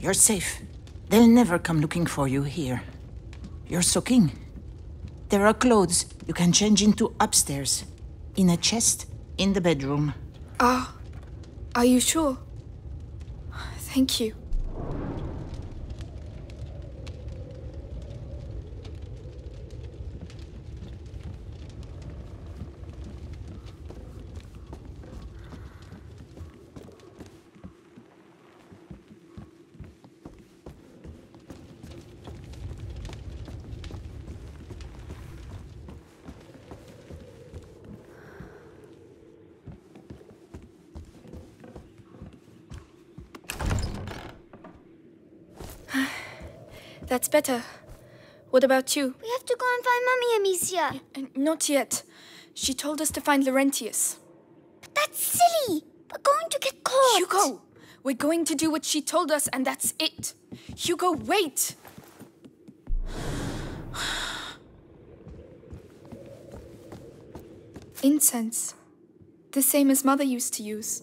You're safe. They'll never come looking for you here. You're soaking. There are clothes you can change into upstairs. In a chest in the bedroom. Ah, are you sure? Thank you. That's better. What about you? We have to go and find Mummy, Amicia. Uh, not yet. She told us to find Laurentius. But that's silly. We're going to get caught. Hugo, we're going to do what she told us, and that's it. Hugo, wait. Incense. The same as Mother used to use.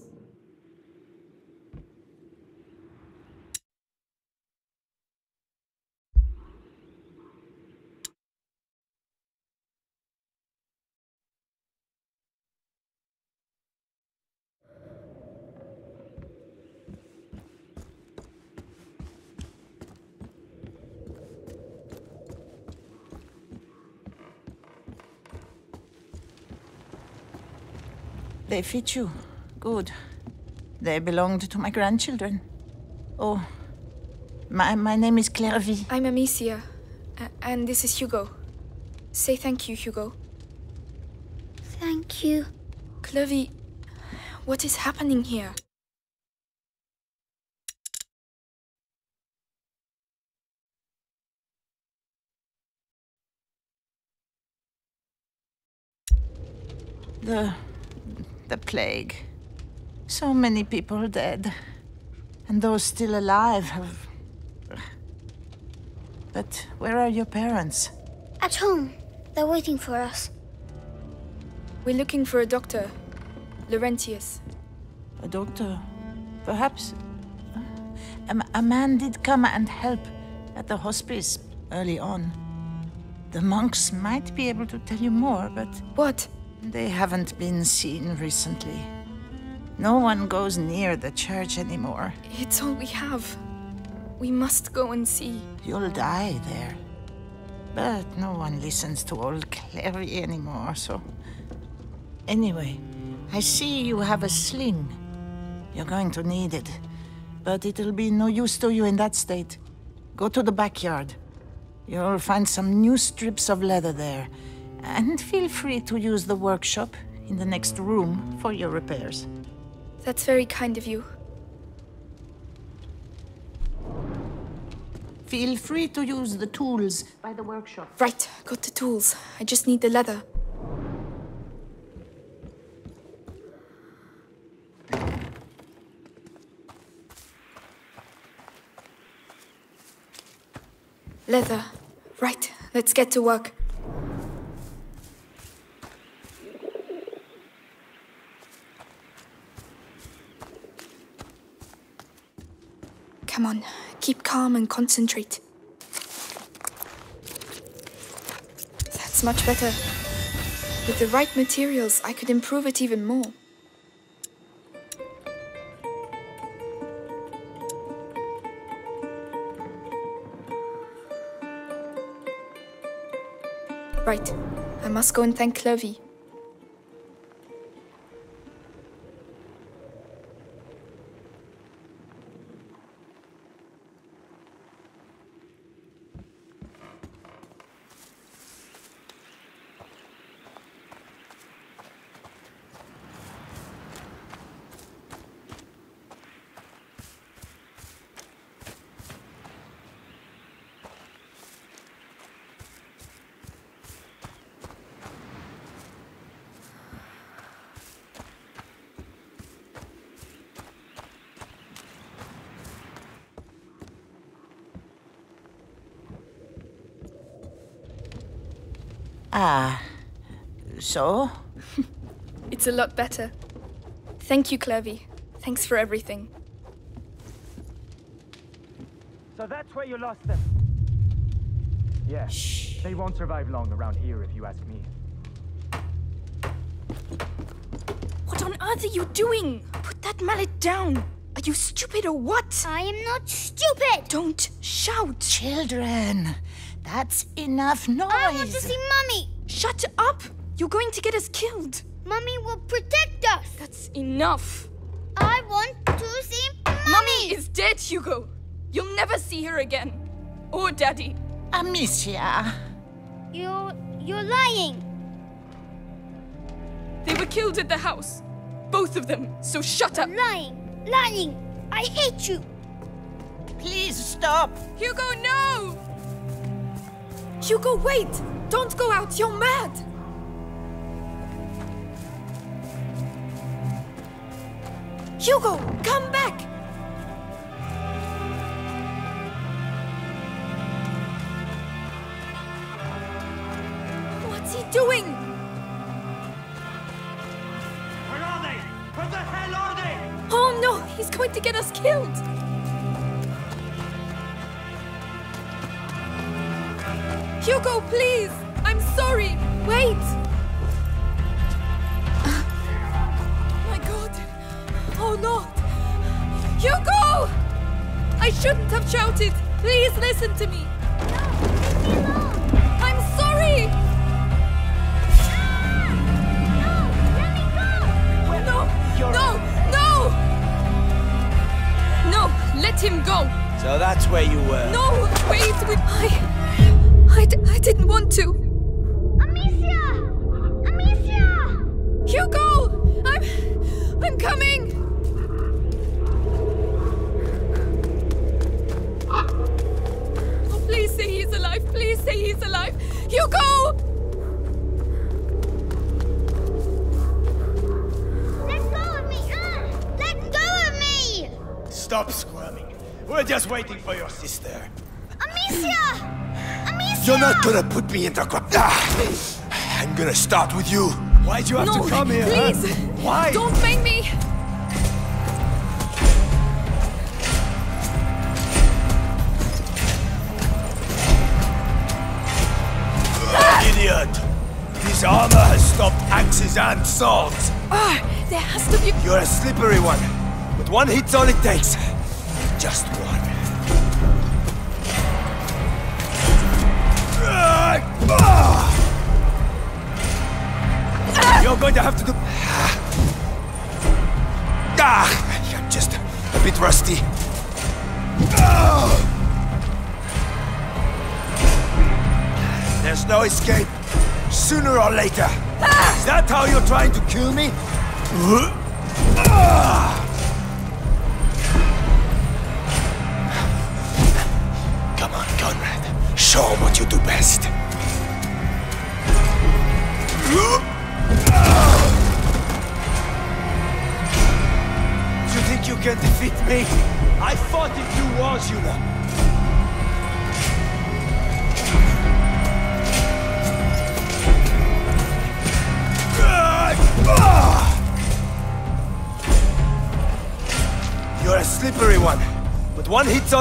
They fit you. Good. They belonged to my grandchildren. Oh, my, my name is Clairvy. I'm Amicia, and this is Hugo. Say thank you, Hugo. Thank you. Clovey, what is happening here? The. The plague. So many people dead. And those still alive have. But where are your parents? At home. They're waiting for us. We're looking for a doctor, Laurentius. A doctor? Perhaps. Uh, a, a man did come and help at the hospice early on. The monks might be able to tell you more, but. What? They haven't been seen recently. No one goes near the church anymore. It's all we have. We must go and see. You'll die there. But no one listens to old Clary anymore, so. Anyway, I see you have a sling. You're going to need it. But it'll be no use to you in that state. Go to the backyard. You'll find some new strips of leather there. And feel free to use the workshop in the next room for your repairs. That's very kind of you. Feel free to use the tools by the workshop. Right, got the tools. I just need the leather. Leather. Right, let's get to work. Come on, keep calm and concentrate. That's much better. With the right materials, I could improve it even more. Right, I must go and thank Clovey. So? It's a lot better. Thank you, Clovey. Thanks for everything. So that's where you lost them. Yeah, they won't survive long around here if you ask me. What on earth are you doing? Put that mallet down. Are you stupid or what? I am not stupid. Don't shout. Children, that's enough noise. I want to see Mummy. Shut up. You're going to get us killed. Mummy will protect us. That's enough. I want to see Mummy. Mummy is dead, Hugo. You'll never see her again. Or Daddy. Amicia. You're, you're lying. They were killed at the house. Both of them. So shut up. Lying. Lying. I hate you. Please stop. Hugo, no! Hugo, wait! Don't go out, you're mad! Hugo, come back! Me in the crap. Ah! I'm gonna start with you. Why'd you have no, to come here? huh? please! Why? Don't make me! Idiot! This armor has stopped axes and swords. Ah, there has to be... You're a slippery one. But one hit's all it takes. Just one. To have to do. Ah! You're just a bit rusty. There's no escape. Sooner or later. Is that how you're trying to kill me?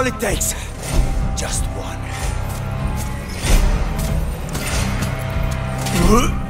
All it takes. Just one. Uh.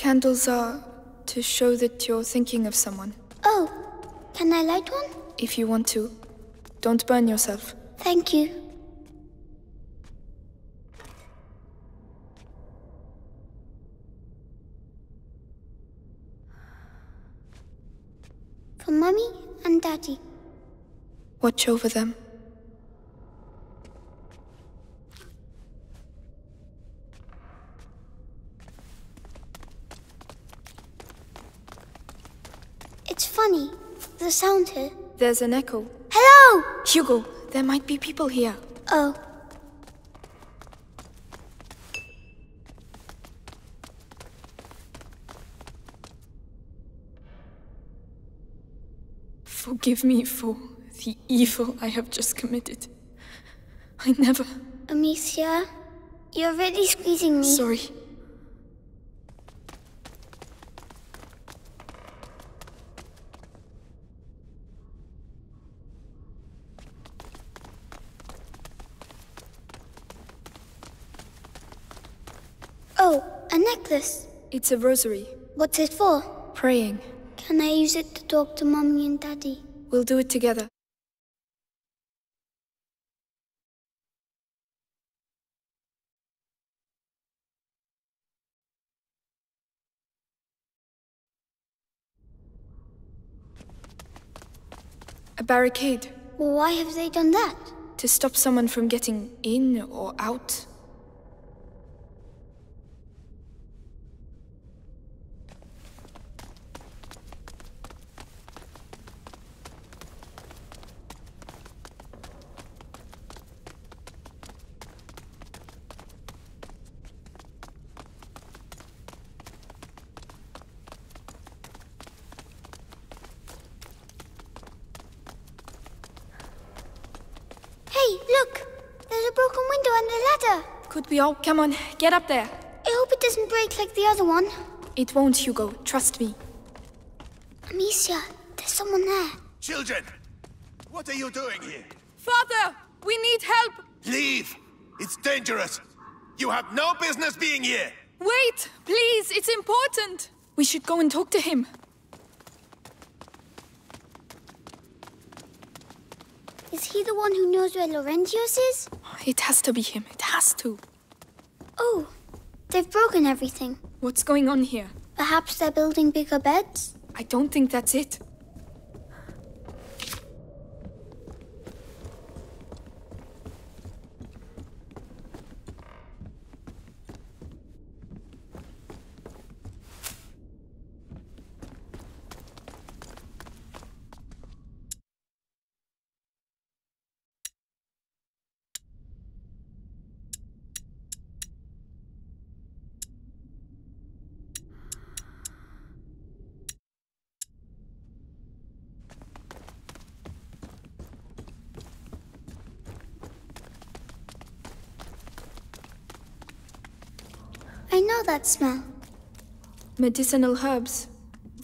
Candles? Are to show that you're thinking of someone. Oh, can I light one? If you want to. Don't burn yourself. Thank you. For Mummy and Daddy. Watch over them. It's funny, the sound here. There's an echo. Hello! Hugo, there might be people here. Oh, Forgive me for the evil I have just committed. I never. Amicia, you're really squeezing me. Sorry. Oh, a necklace. It's a rosary. What's it for? Praying. Can I use it to talk to Mummy and Daddy? We'll do it together. A barricade why have they done that? to stop someone from getting in or out. Hey, look! There's a broken window and a ladder. Could we all? Come on, get up there. I hope it doesn't break like the other one. It won't, Hugo. Trust me. Amicia, there's someone there. Children! What are you doing here? Father, we need help. Leave! It's dangerous! You have no business being here! Wait, please, it's important. We should go and talk to him. Is Is he the one who knows where Laurentius is? It has to be him. It has to. They've broken everything. What's going on here? Perhaps they're building bigger beds? I don't think that's it. I know that smell. Medicinal herbs.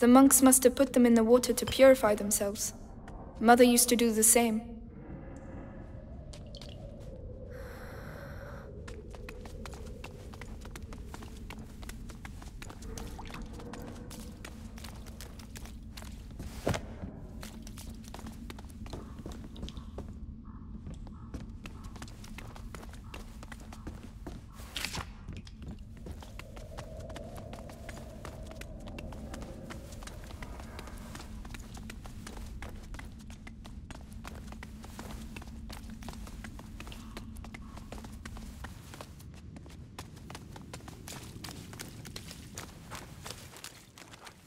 The monks must have put them in the water to purify themselves. Mother used to do the same.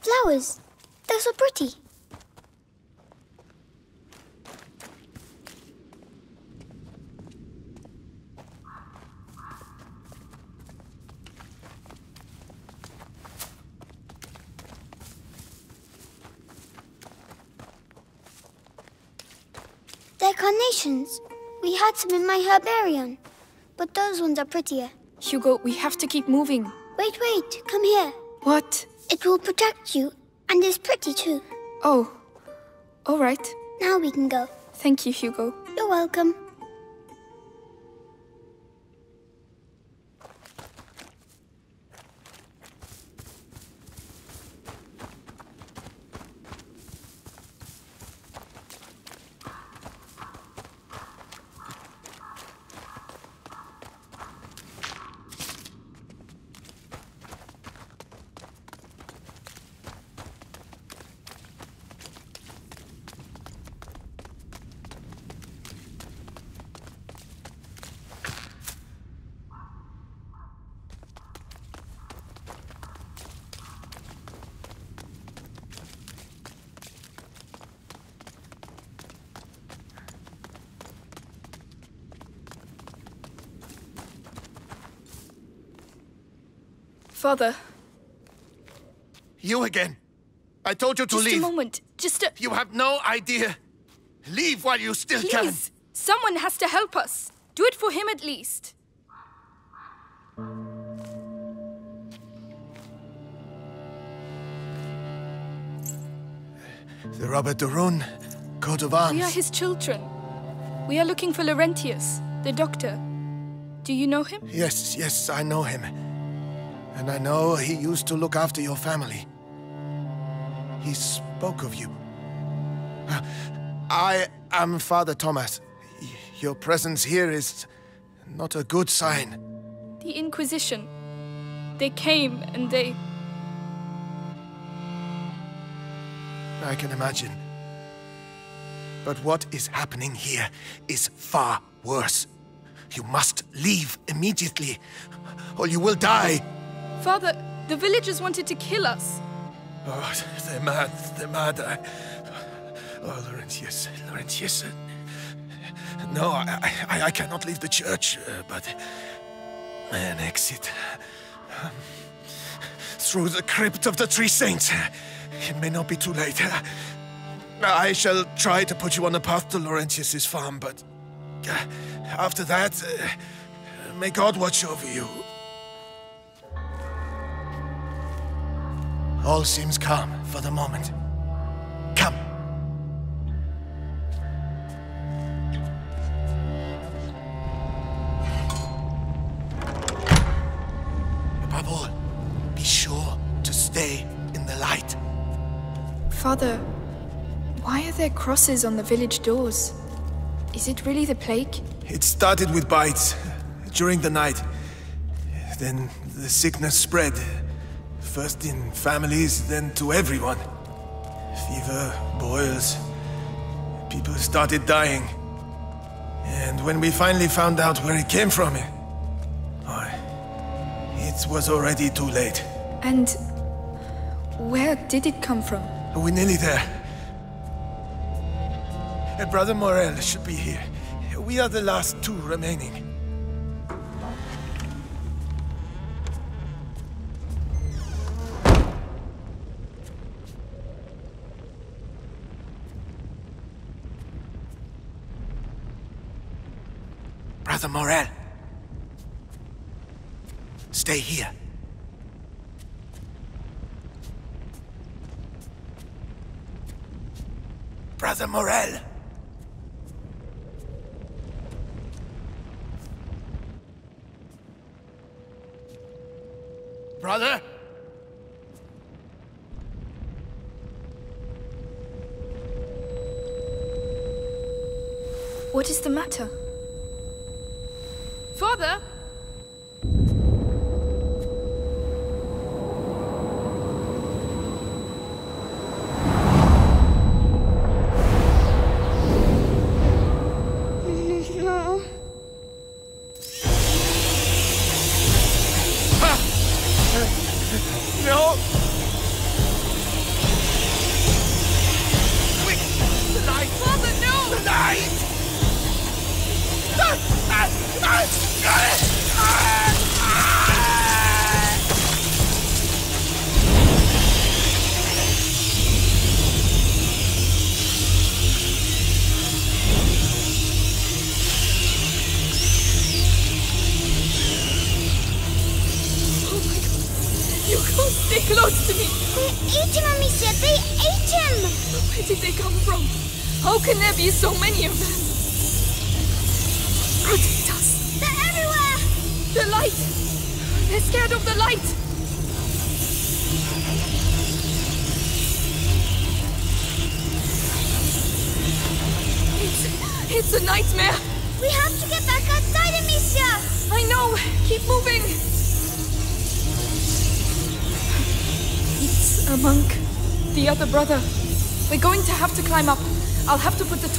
Flowers. They're so pretty. They're We had some in my herbarium. But those ones are prettier. Hugo, we have to keep moving. Wait, wait. Come here. What? It will protect you. And is pretty too. Oh. All right. Now we can go. Thank you, Hugo. You're welcome. Father, You again. I told you to just leave. Just a moment. Just a. You have no idea. Leave while you still can. Please! Someone has to help us. Do it for him at least. The Robert de Rune, coat of arms. We are his children. We are looking for Laurentius, the doctor. Do you know him? Yes, yes, I know him. And I know he used to look after your family. He spoke of you. Uh, I am Father Thomas. Your presence here is not a good sign. The Inquisition. They came and they. I can imagine. But what is happening here is far worse. You must leave immediately, or you will die. Father, the villagers wanted to kill us. Oh, they're mad. They're mad. I... Oh, Laurentius. Laurentius. No, I, I, I cannot leave the church, uh, but an exit um, through the crypt of the Three Saints. It may not be too late. I shall try to put you on the path to Laurentius's farm, but uh, after that, uh, may God watch over you. All seems calm for the moment. Come. Above all, be sure to stay in the light. Father, why are there crosses on the village doors? Is it really the plague? It started with bites during the night. Then the sickness spread. First in families, then to everyone. Fever, boils. People started dying. And when we finally found out where it came from, oh, it was already too late. And where did it come from? We're nearly there. Brother Morel should be here. We are the last two remaining. Brother Morel. Stay here. Brother Morel. Brother? What is the matter? Father?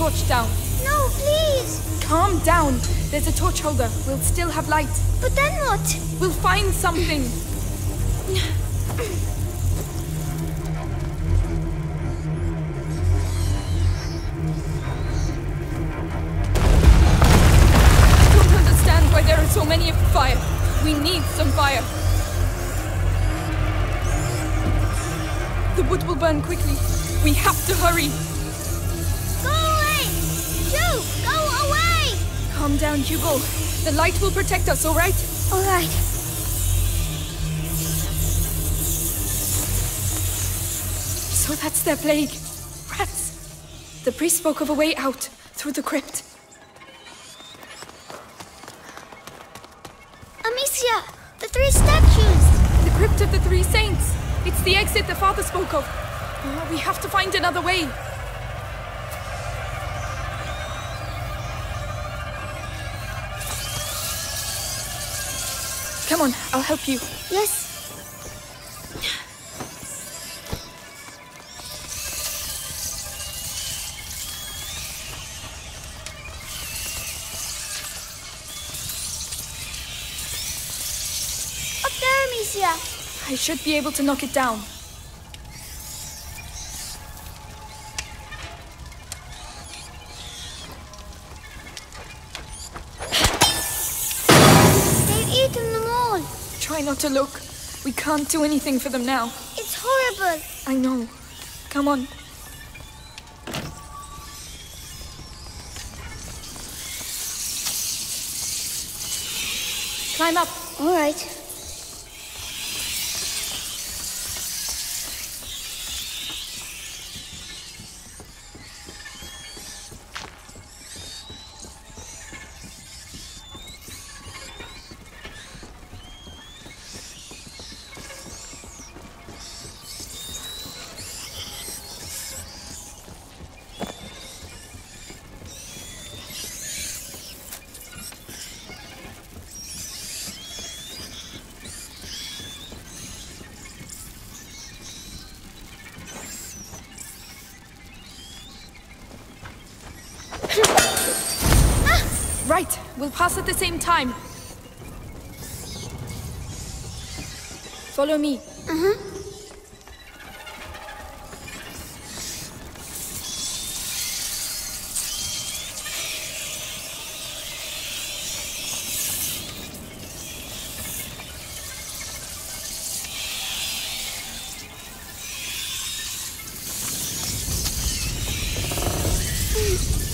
Torch down. No, please! Calm down. There's a torch holder. We'll still have light. But then what? We'll find something. Light will protect us, all right? All right. So that's their plague. Rats. The priest spoke of a way out through the crypt. Amicia! The three statues! The crypt of the three saints. It's the exit the father spoke of. Oh, we have to find another way. Come on, I'll help you. Yes. Up there, Amicia! I should be able to knock it down. To look. We can't do anything for them now. It's horrible! I know. Come on. Climb up. All right. Pass at the same time. Follow me.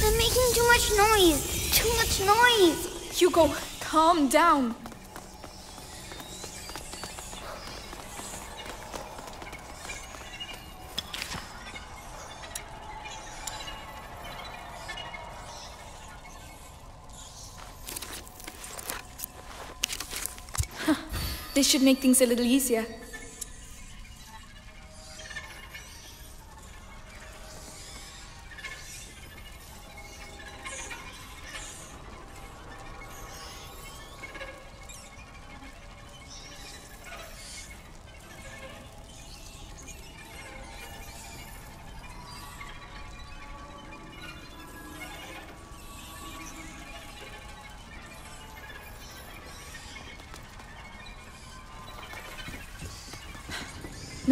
They're making too much noise. Too much noise. Hugo, calm down. This should make things a little easier.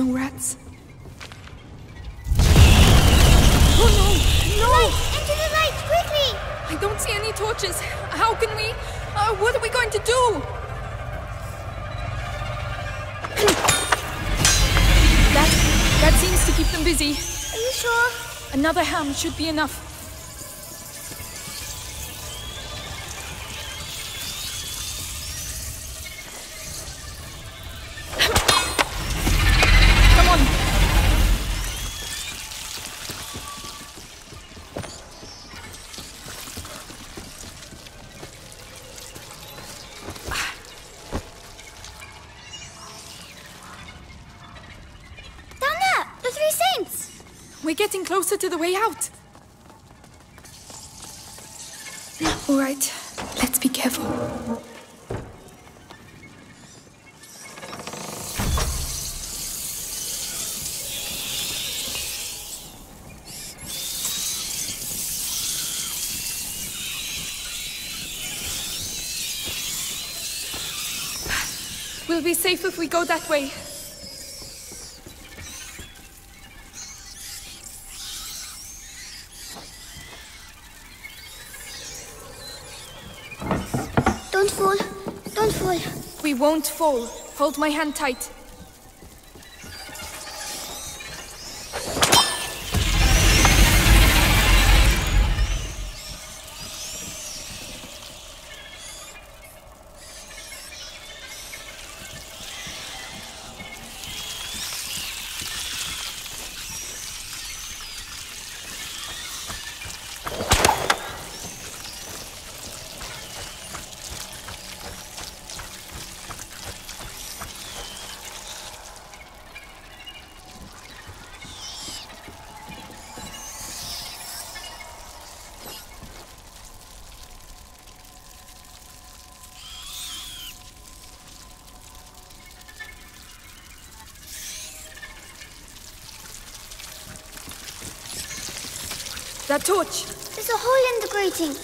No rats. Oh no! No! Into the light, quickly! I don't see any torches. How can we? Uh, what are we going to do? that that seems to keep them busy. Are you sure? Another ham should be enough. To the way out. All right, let's be careful. We'll be safe if we go that way. Won't fall. Hold my hand tight. That torch. There's a hole in the grating.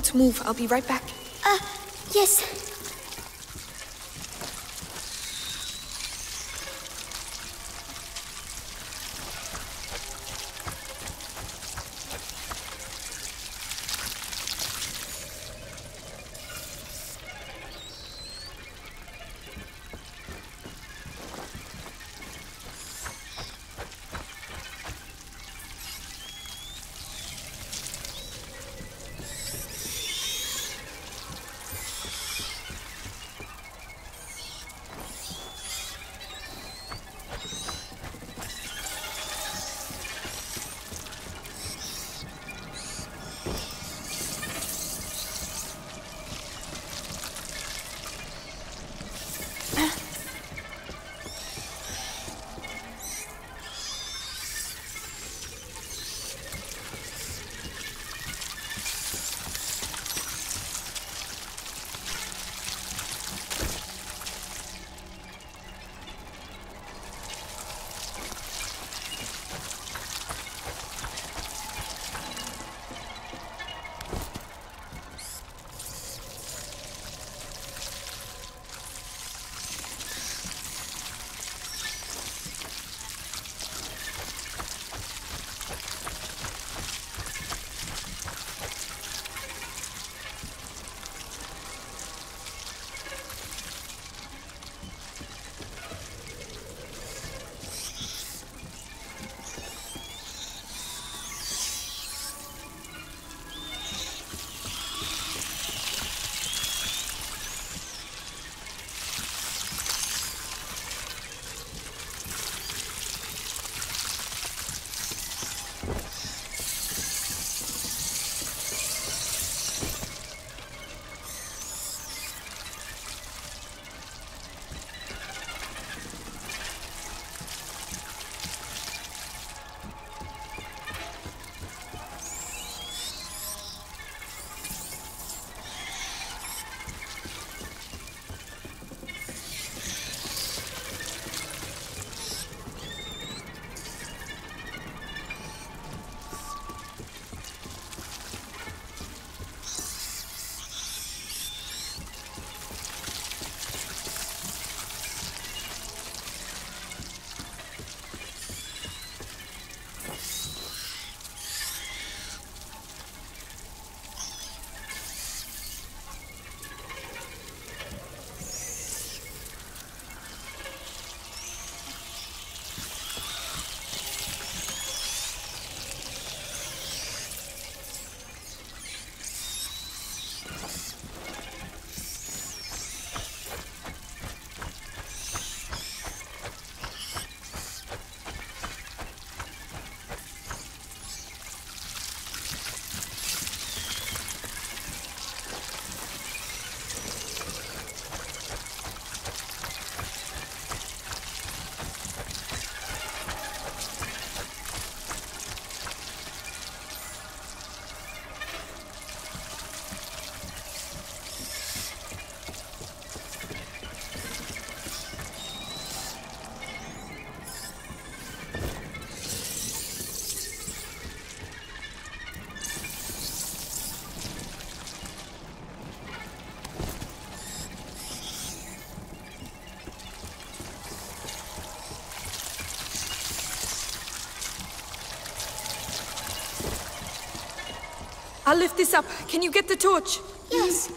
Don't move. I'll be right back. Uh, yes. I'll lift this up. Can you get the torch? Yes.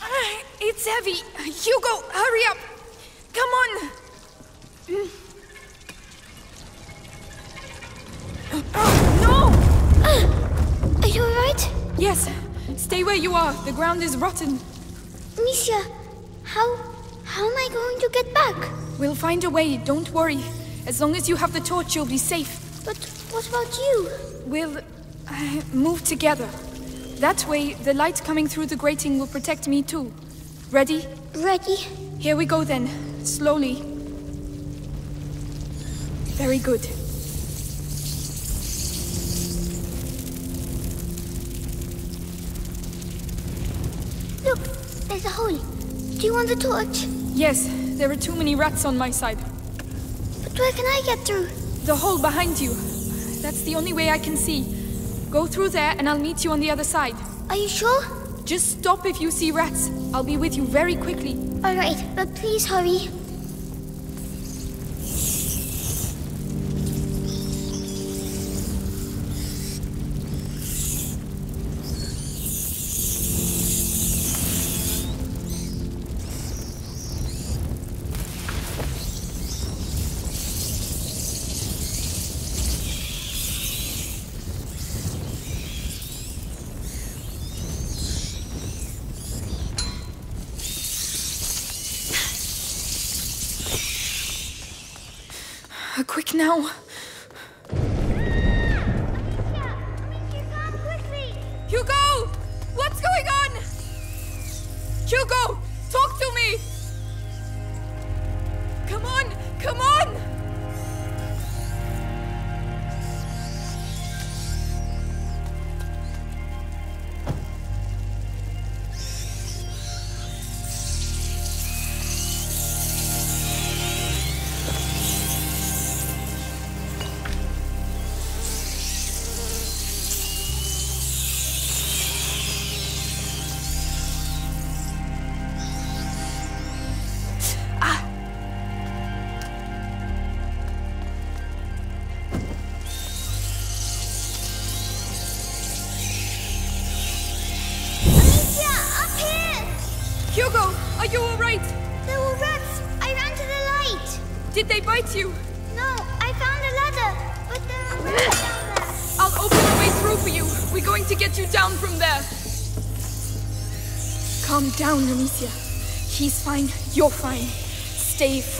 Ah, It's heavy. Hugo, hurry up. Come on. Oh, no! Are you alright? Yes, stay where you are. The ground is rotten. Amicia, how... how am I going to get back? We'll find a way, don't worry. As long as you have the torch, you'll be safe. What about you? We'll uh, move together. That way, the light coming through the grating will protect me too. Ready? Ready? Here we go then. Slowly. Very good. Look, there's a hole. Do you want the torch? Yes, there are too many rats on my side. But where can I get through? The hole behind you. That's the only way I can see. Go through there and I'll meet you on the other side. Are you sure? Just stop if you see rats. I'll be with you very quickly. Alright, but please hurry. Now.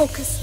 Stay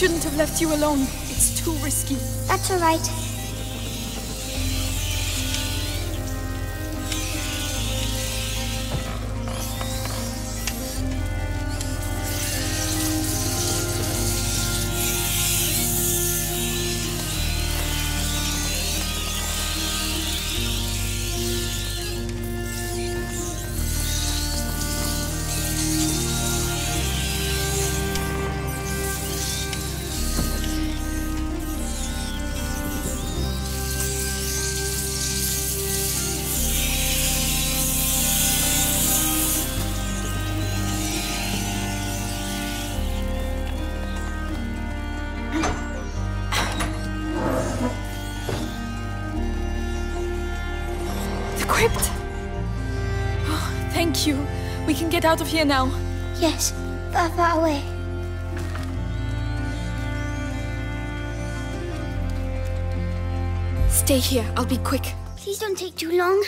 shouldn't have left you alone. It's too risky. That's all right. Here now. Yes, far, far away. Stay here. I'll be quick. Please don't take too long.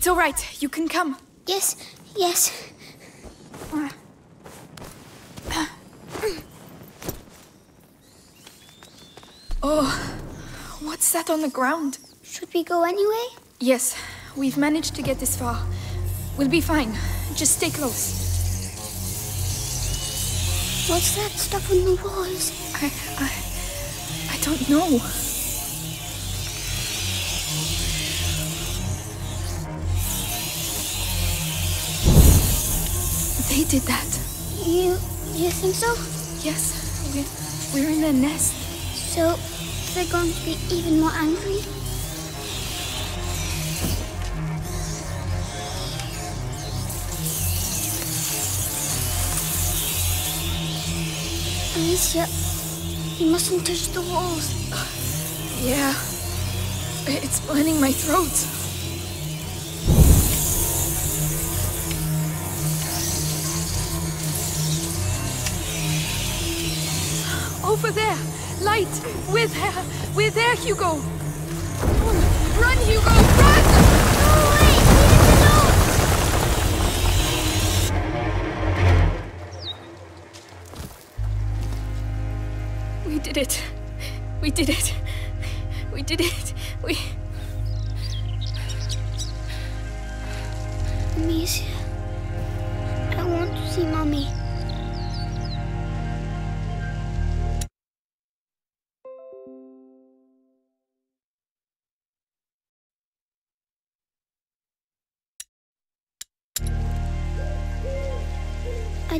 It's all right. You can come. Yes, yes. Oh, what's that on the ground? Should we go anyway? Yes, we've managed to get this far. We'll be fine. Just stay close. What's that stuff on the walls? I, I, I don't know. They did that. You, you think so? Yes, we're, we're in a nest. So, they're going to be even more angry? Amicia, you mustn't touch the walls. Yeah, it's burning my throat. Over there, light. We're there. We're there, Hugo. Run, Hugo, run! We did it. We did it. We did it.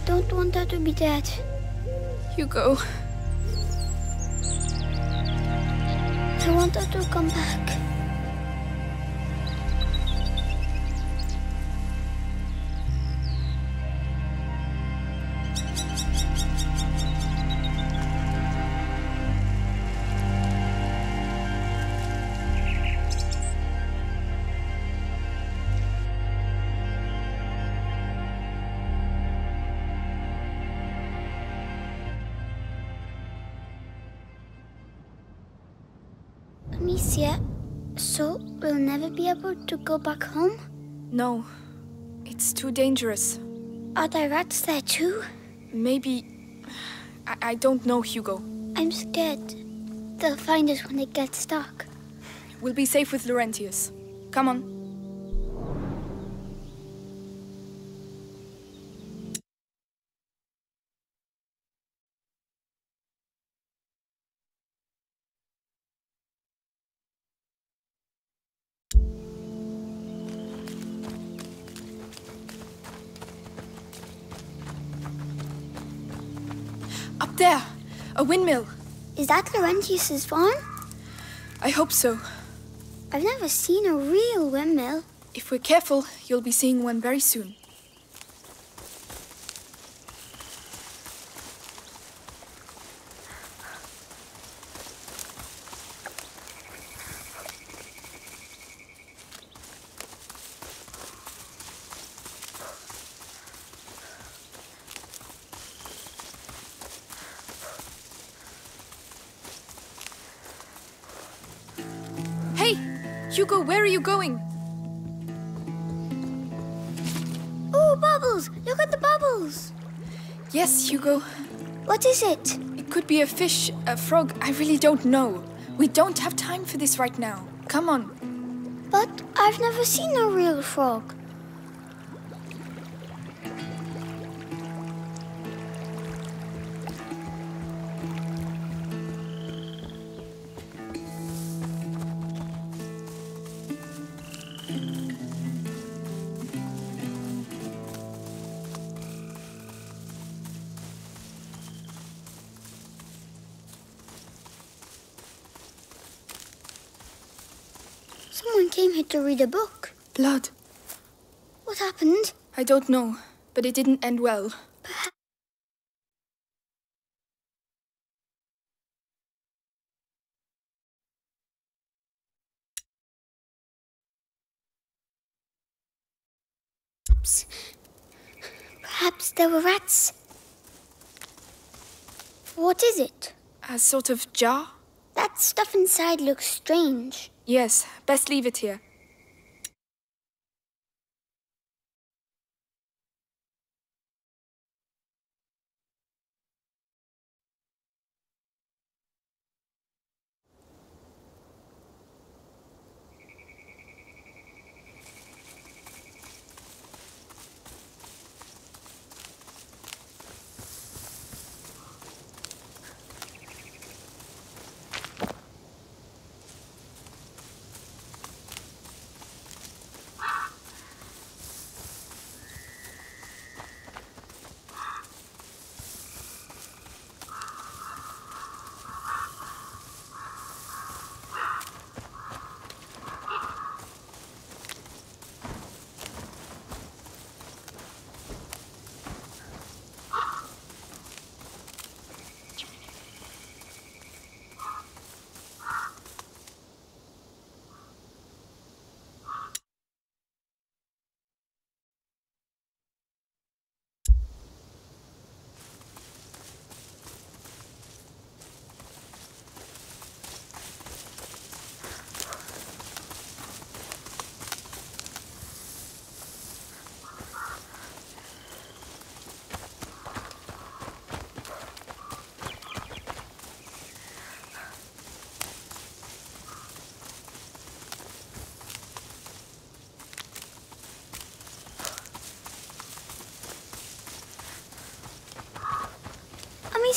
Don't want her to be dead. Hugo. I want her to come back. Be able to go back home? No. It's too dangerous. Are there rats there too? Maybe. I, I don't know, Hugo. I'm scared. They'll find us when they get stuck. We'll be safe with Laurentius. Come on. Windmill! Is that Laurentius's farm? I hope so. I've never seen a real windmill. If we're careful, you'll be seeing one very soon. Yes, Hugo. What is it? It could be a fish, a frog, I really don't know. We don't have time for this right now. Come on. But I've never seen a real frog. To read a book. Blood. What happened? I don't know, but it didn't end well. Perhaps, perhaps there were rats. What is it? A sort of jar? That stuff inside looks strange. Yes, best leave it here.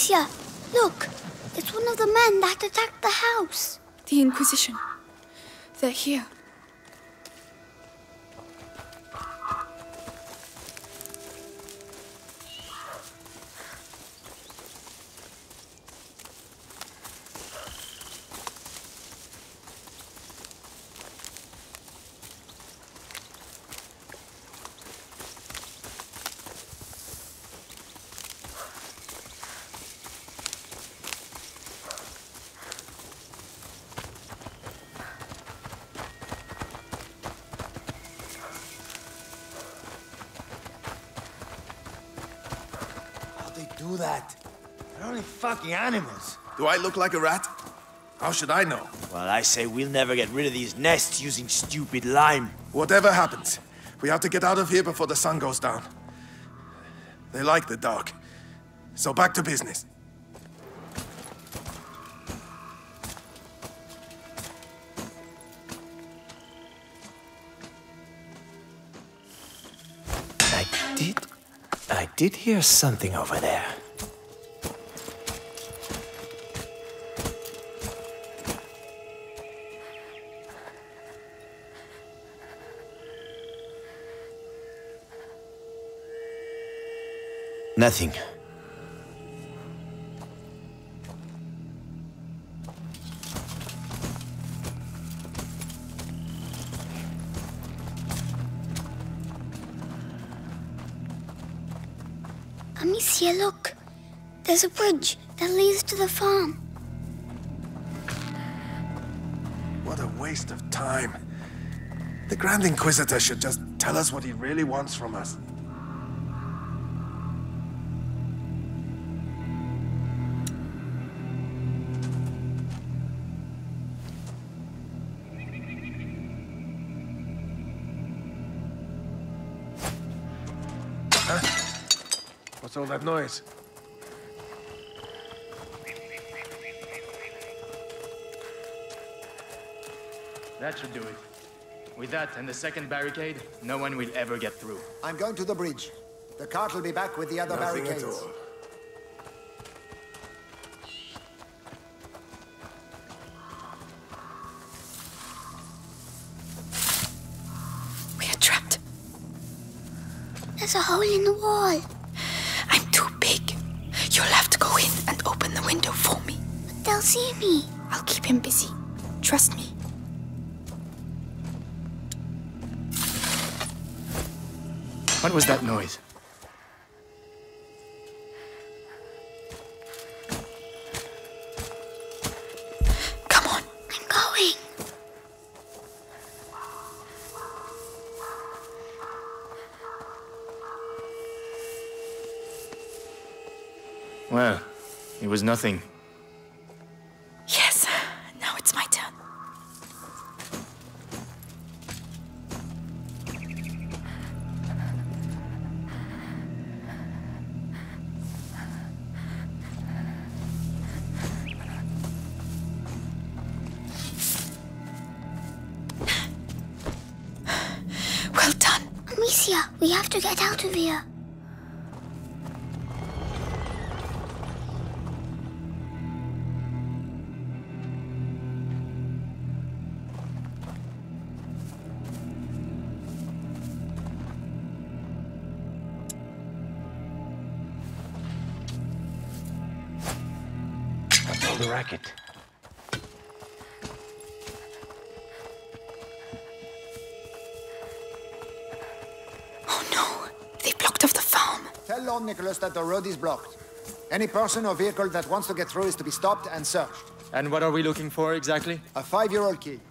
Look! It's one of the men that attacked the house. The Inquisition. They're here. Fucking animals. Do I look like a rat? How should I know? Well, I say we'll never get rid of these nests using stupid lime. Whatever happens, we have to get out of here before the sun goes down. They like the dark. So back to business. I did. I did hear something over there. Nothing. Amicia, look. There's a bridge that leads to the farm. What a waste of time. The Grand Inquisitor should just tell us what he really wants from us. What's all that noise? That should do it. With that and the second barricade, no one will ever get through. I'm going to the bridge. The cart will be back with the other Nothing barricades. at all. We are trapped. There's a hole in the wall. Window for me. But they'll see me. I'll keep him busy. Trust me. What was that noise? Nothing. That the road is blocked. Any person or vehicle that wants to get through is to be stopped and searched. And what are we looking for exactly? A five-year-old kid.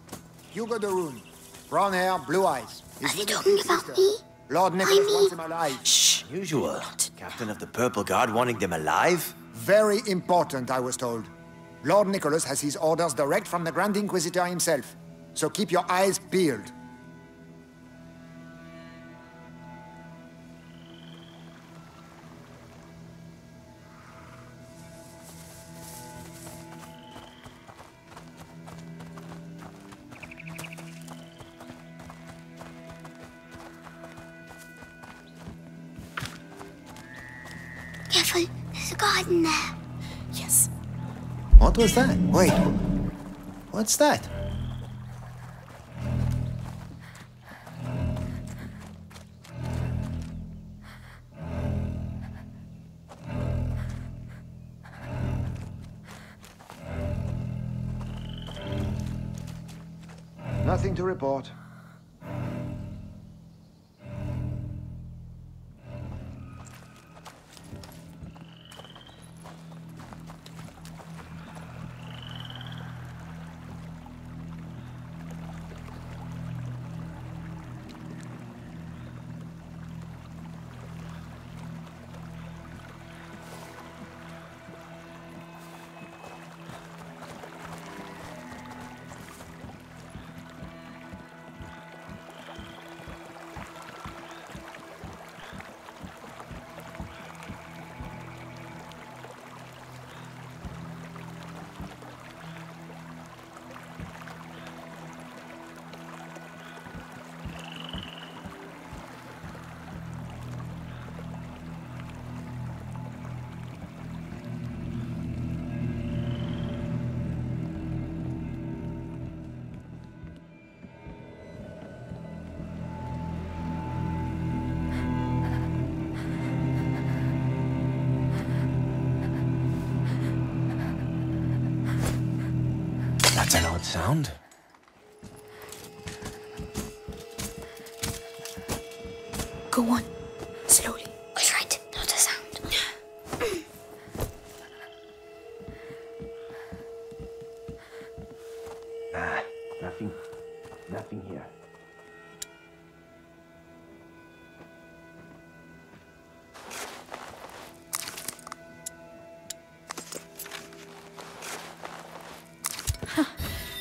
Hugo de Rune. Brown hair, blue eyes. He's Are you talking about sister. me? Lord Nicholas mean- wants him alive. Shh. Usual. Captain of the Purple Guard wanting them alive? Very important, I was told. Lord Nicholas has his orders direct from the Grand Inquisitor himself. So keep your eyes peeled. Garden there. Yes. What was that? Wait. What's that? Nothing to report.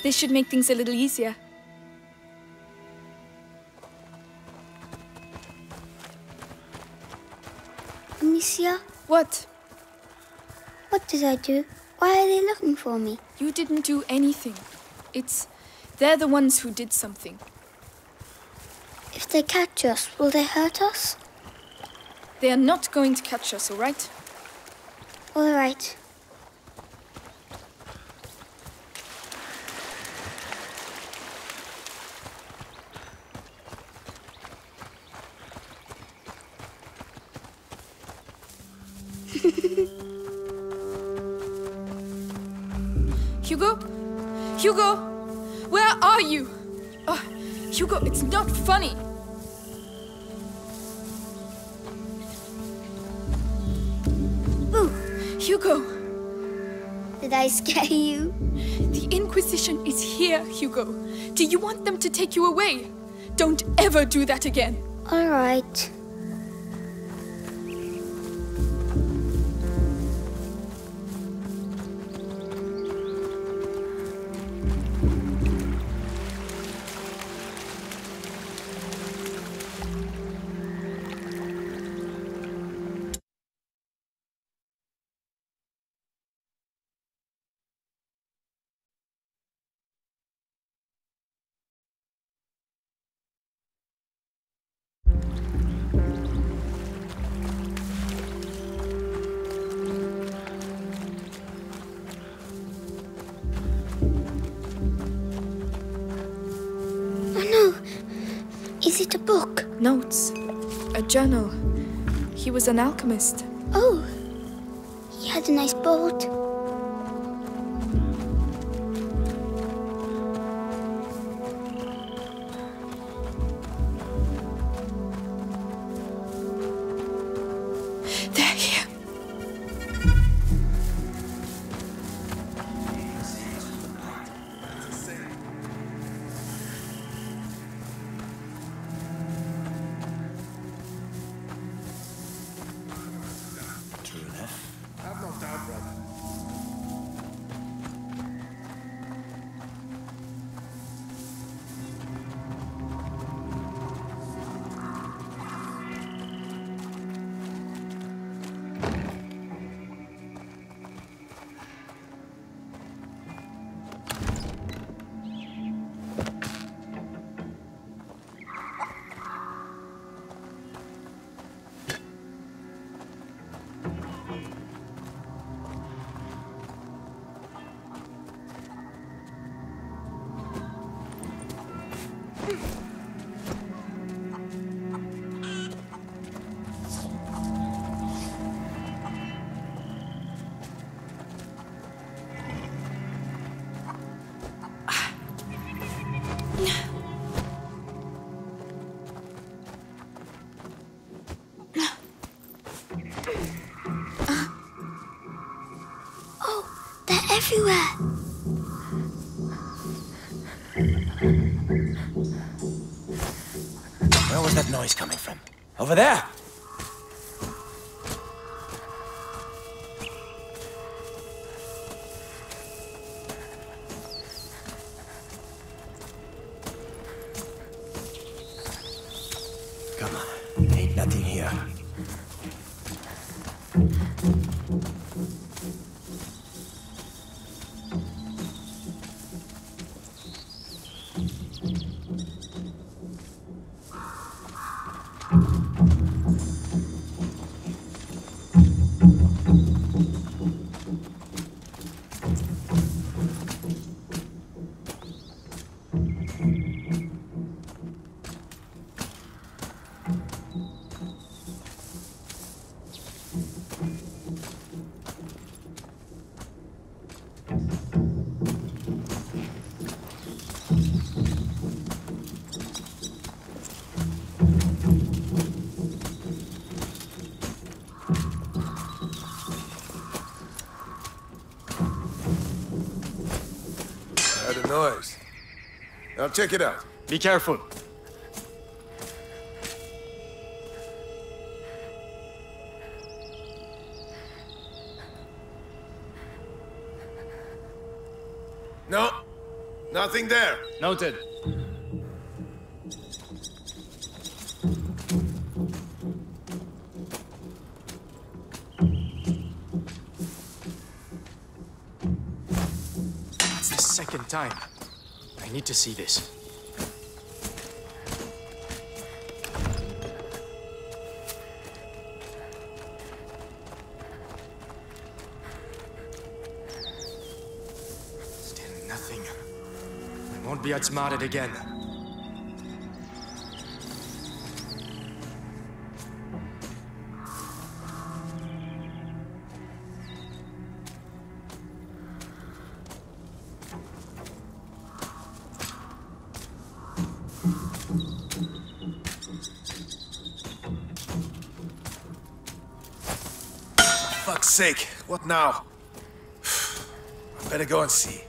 This should make things a little easier. Amicia, What? what did I do? Why are they looking for me? You didn't do anything. It's. They're the ones who did something. If they catch us, will they hurt us? They are not going to catch us, alright? All right. Funny. Ooh, Hugo, did I scare you? the Inquisition is here, Hugo. Do you want them to take you away? Don't ever do that again. All right. An alchemist. Oh! He had a nice boat. Everywhere. Where was that noise coming from? Over there! I heard a noise. I'll check it out. Be careful. No, nothing there. Noted. It's the second time. I need to see this. Still nothing. I won't be outsmarted again. Sake, what now? I better go and see.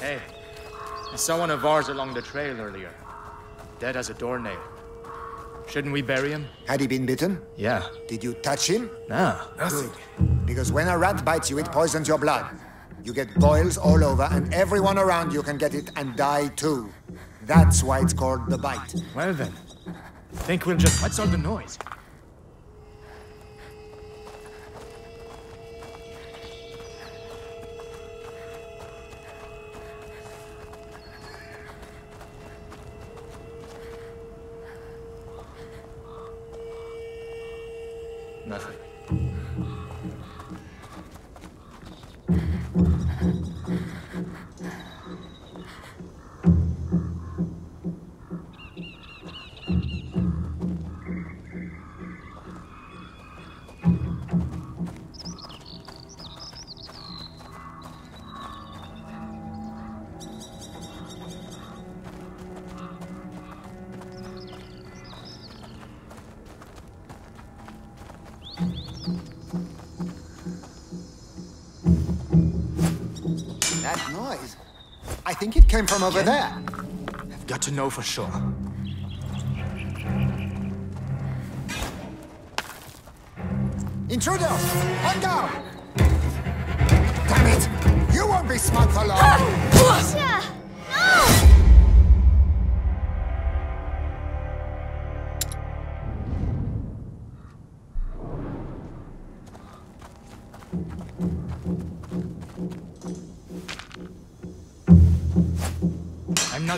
Hey, I saw one of ours along the trail earlier. Dead as a doornail. Shouldn't we bury him? Had he been bitten? Yeah. Did you touch him? No. Nothing. Because when a rat bites you, it poisons your blood. You get boils all over, and everyone around you can get it and die too. That's why it's called the bite. Well then. Think we'll just. What's all the noise? From over there. I've got to know for sure. Intruders! On guard! Damn it! You won't be smart for long! Ah!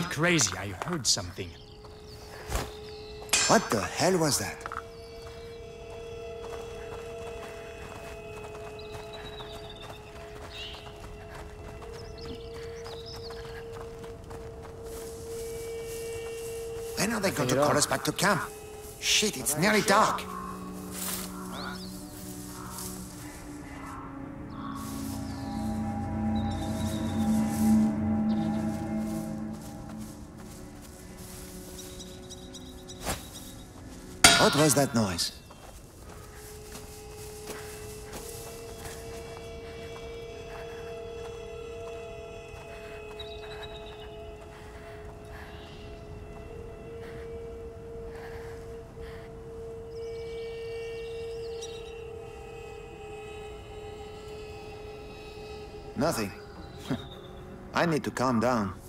Not crazy. I heard something. What the hell was that? When are they going to call us back to camp? Shit, it's nearly dark. What was that noise? Nothing. I need to calm down.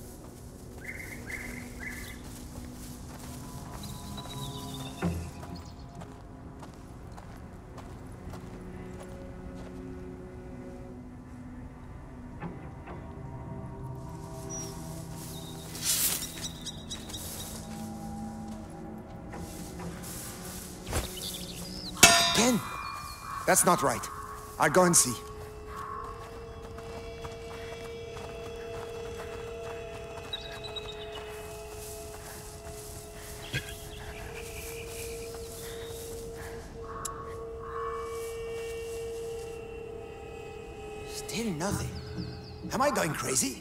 That's not right. I'll go and see. Still nothing. Am I going crazy?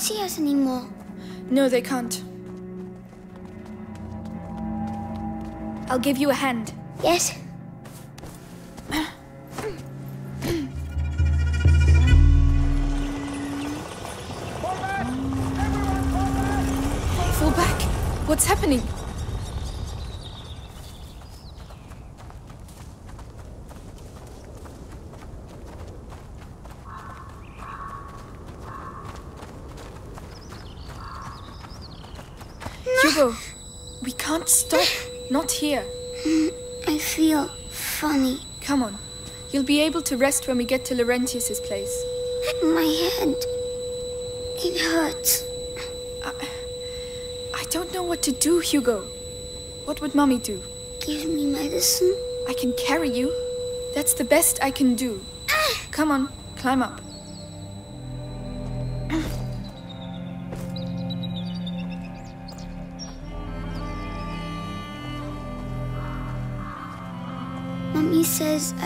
Can't see us anymore. No, they can't. I'll give you a hand. Yes? To rest when we get to Laurentius's place. My head. It hurts. I don't know what to do, Hugo. What would Mommy do? Give me medicine. I can carry you. That's the best I can do. Ah! Come on, climb up.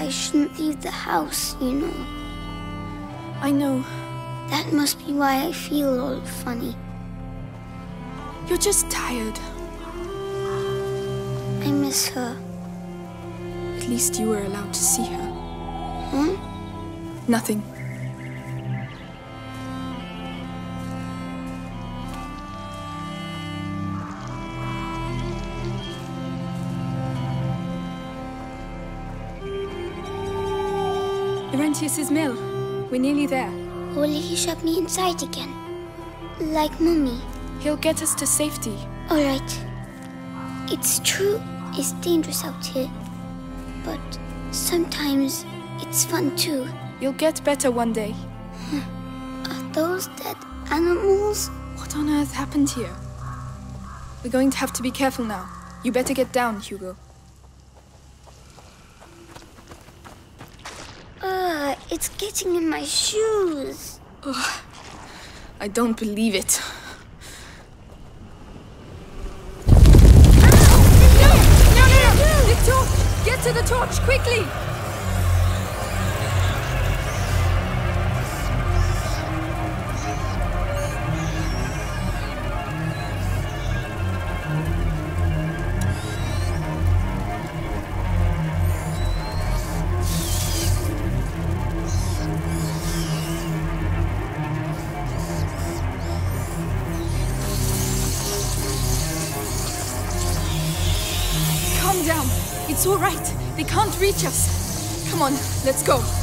I shouldn't leave the house, you know. I know. That must be why I feel all funny. You're just tired. I miss her. At least you were allowed to see her. Hmm? Nothing. Laurentius's mill. We're nearly there. Will he shove me inside again? Like Mummy. He'll get us to safety. Alright. It's true, it's dangerous out here. But sometimes it's fun too. You'll get better one day. Are those dead animals? What on earth happened here? We're going to have to be careful now. You better get down, Hugo. Ugh, it's getting in my shoes. Ugh, I don't believe it. Ah, no, no, no! The torch! Get to the torch, quickly! Let's go.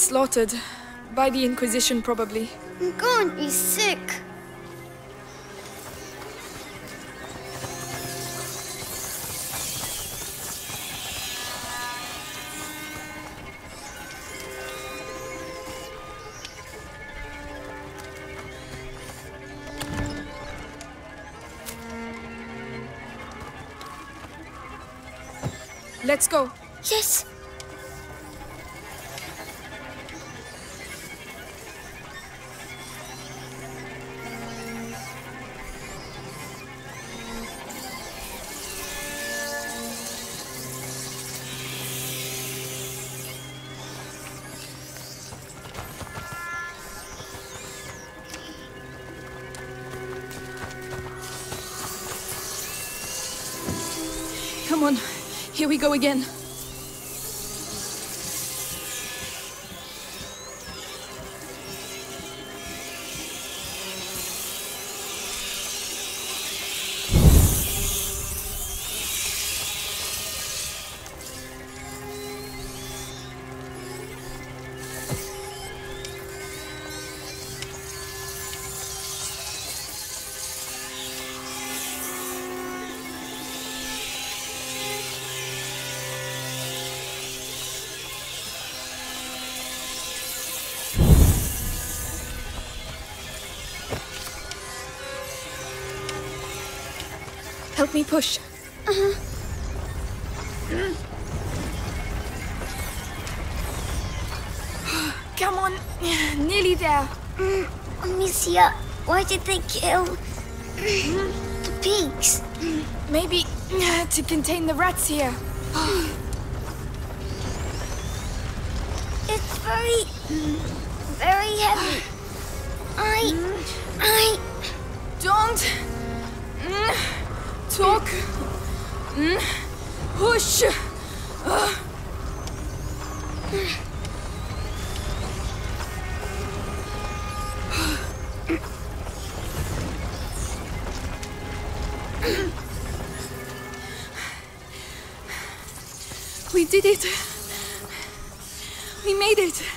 Slaughtered. By the Inquisition, probably. To be sick. Let's go. Again. Push. Uh-huh. Come on, nearly there. Mm, Amicia, why did they kill the pigs? Maybe to contain the rats here. It's very, very heavy. I, I. Don't mm, talk. Mm, Push. Uh, We did it. We made it.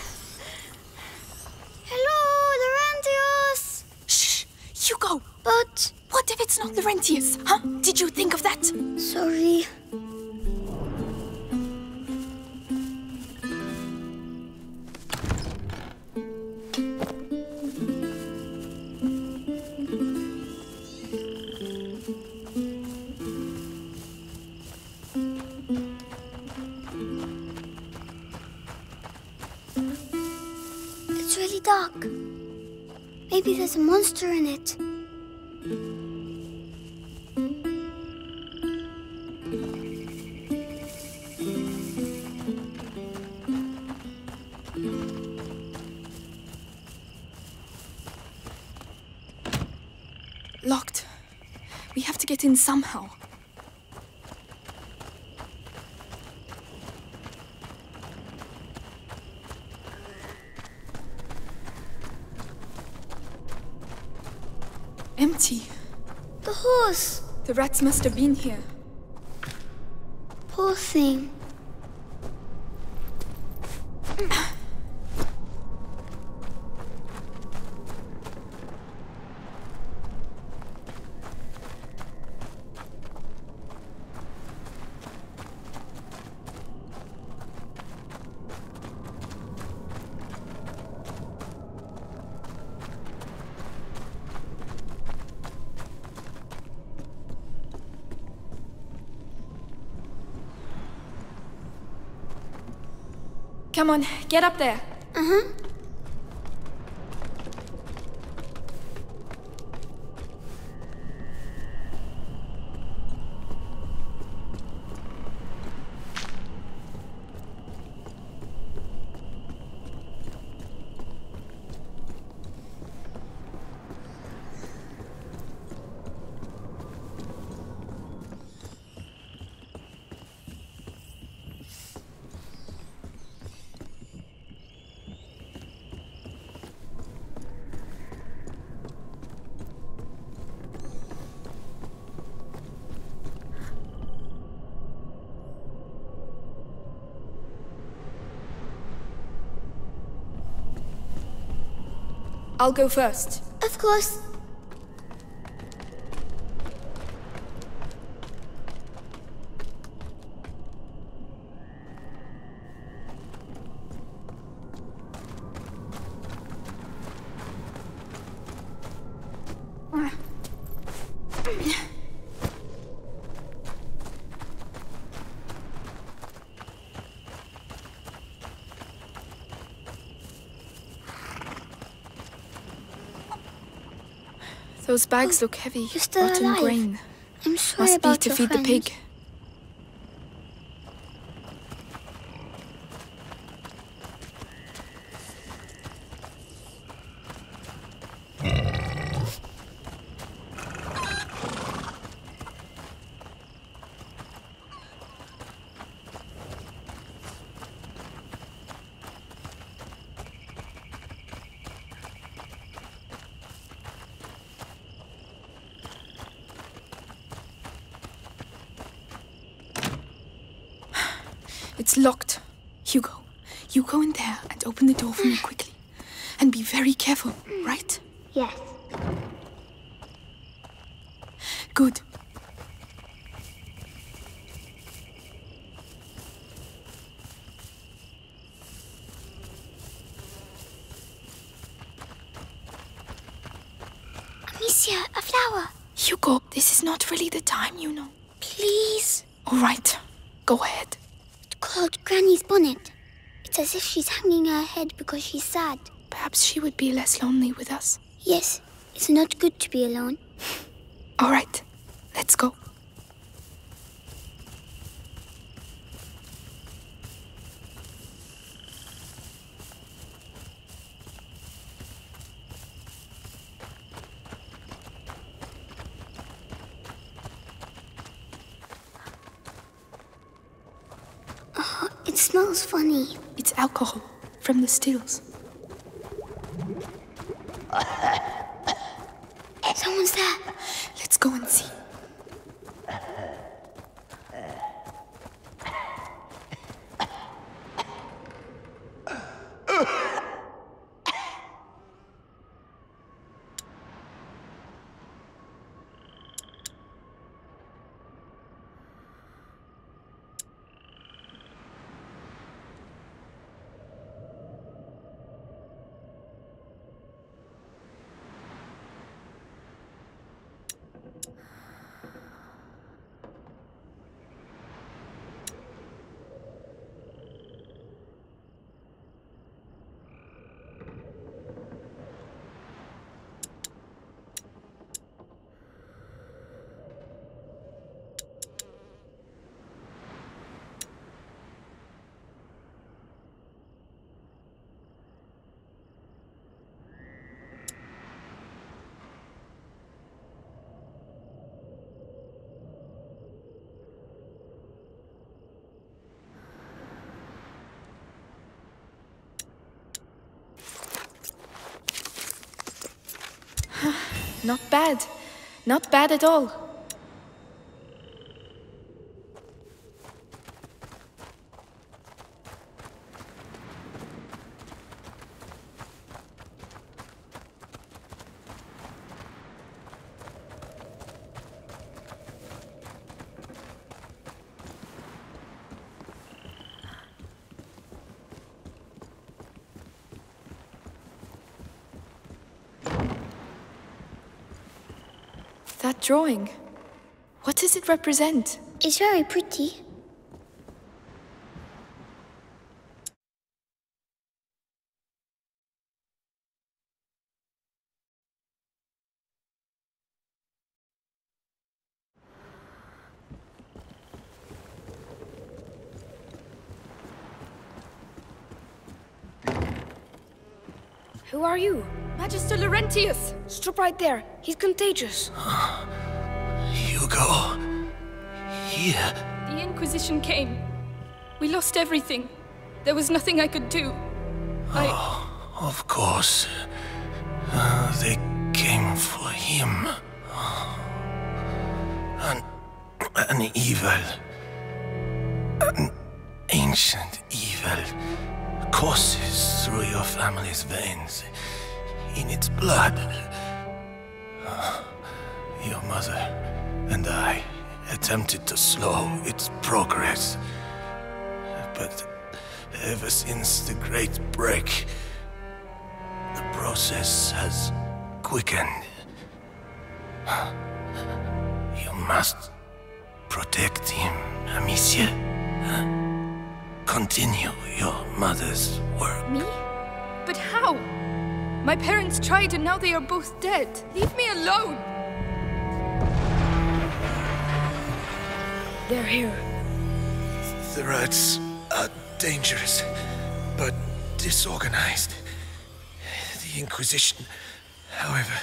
Rats must have been here. Poor thing. Come on, get up there. Uh I'll go first. Of course. Those bags oh, look heavy. You're still Rotten alive. grain. I'm sorry Must be to your feed the pig. It's locked. Hugo, you go in there and open the door for me quickly. And be very careful, right? Yes. Good. Amicia, a flower. Hugo, this is not really the time, you know. Please. All right, go ahead. It's called Granny's bonnet. It's as if she's hanging her head because she's sad. Perhaps she would be less lonely with us. Yes, it's not good to be alone. All right, let's go. Oh, it smells funny. It's alcohol from the stills. Someone's there. Let's go and see. Not bad. Not bad at all. That drawing. What does it represent? It's very pretty. Who are you? Magister Laurentius! Stop right there. He's contagious. Hugo. Here. The Inquisition came. We lost everything. There was nothing I could do. I. Oh, Of course. Uh, they came for him. An, an evil. An ancient evil courses through your family's veins. In its blood. Uh, Your mother and I attempted to slow its progress. But ever since the Great Break, the process has quickened. You must protect him, Amicia. Continue your mother's work. Me? But how? My parents tried and now they are both dead. Leave me alone! They're here. The rats are dangerous, but disorganized. The Inquisition, however,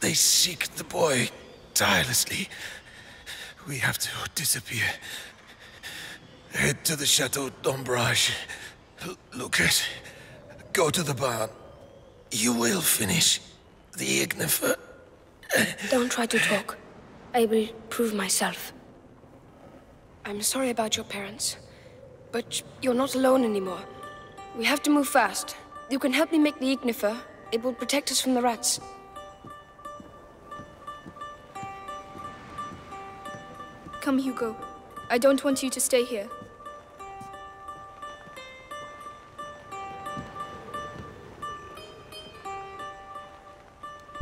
they seek the boy tirelessly. We have to disappear. Head to the Chateau d'Ombrage. Lucas, go to the barn. You will finish the Ignifer. Don't try to talk. I will prove myself. I'm sorry about your parents. But you're not alone anymore. We have to move fast. You can help me make the ignifer. It will protect us from the rats. Come, Hugo. I don't want you to stay here.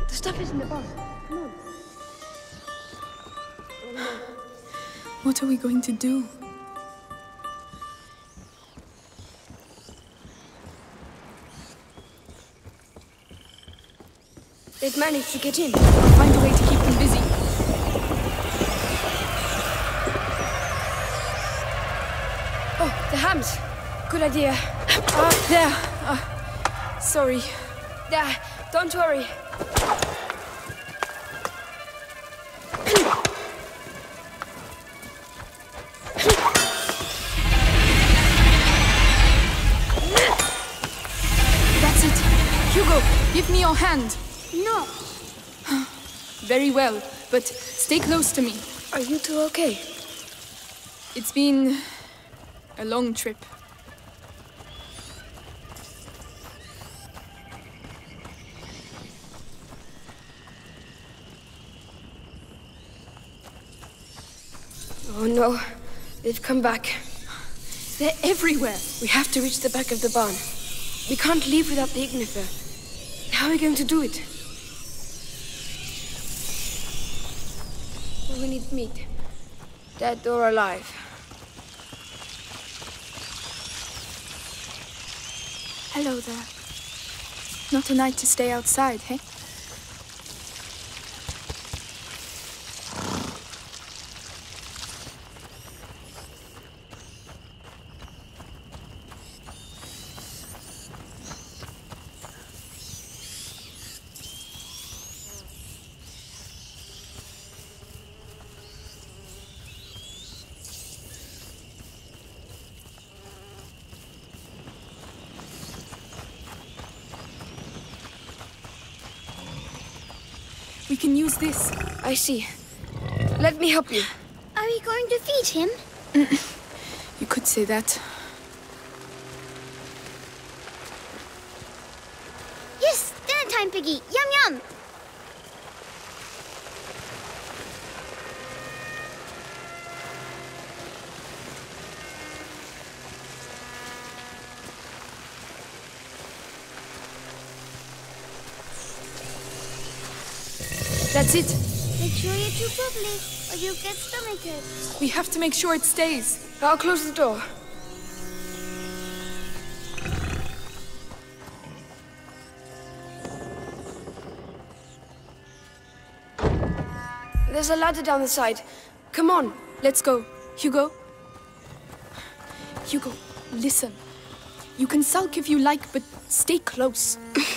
The stuff is in the barn. What are we going to do? They've managed to get in. Find a way to keep them busy. Oh, the hams. Good idea. Ah, there. Ah, sorry. There. Don't worry. Hand. No. Very well, but stay close to me. Are you two okay? It's been a long trip. Oh no. They've come back. They're everywhere. We have to reach the back of the barn. We can't leave without the ignifer. How are we going to do it? We need meat. Dead or alive. Hello there. Not a night to stay outside, hey? We can use this. I see. Let me help you. Are we going to feed him? You could say that. Yes, dinner time, Piggy. Yum yum. That's it. Make sure you chew properly, or you'll get stomachache. We have to make sure it stays. I'll close the door. There's a ladder down the side. Come on. Let's go. Hugo? Hugo, listen. You can sulk if you like, but stay close.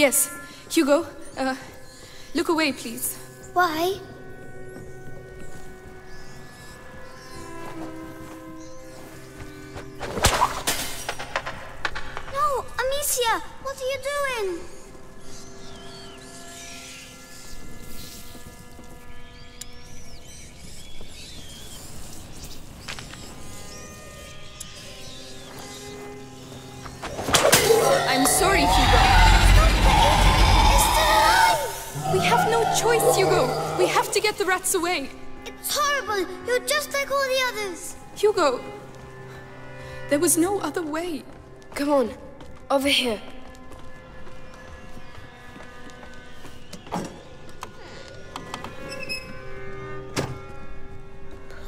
Yes. Hugo, uh, look away, please. Why? To get the rats away. It's horrible. You're just like all the others. Hugo, there was no other way. Come on. Over here.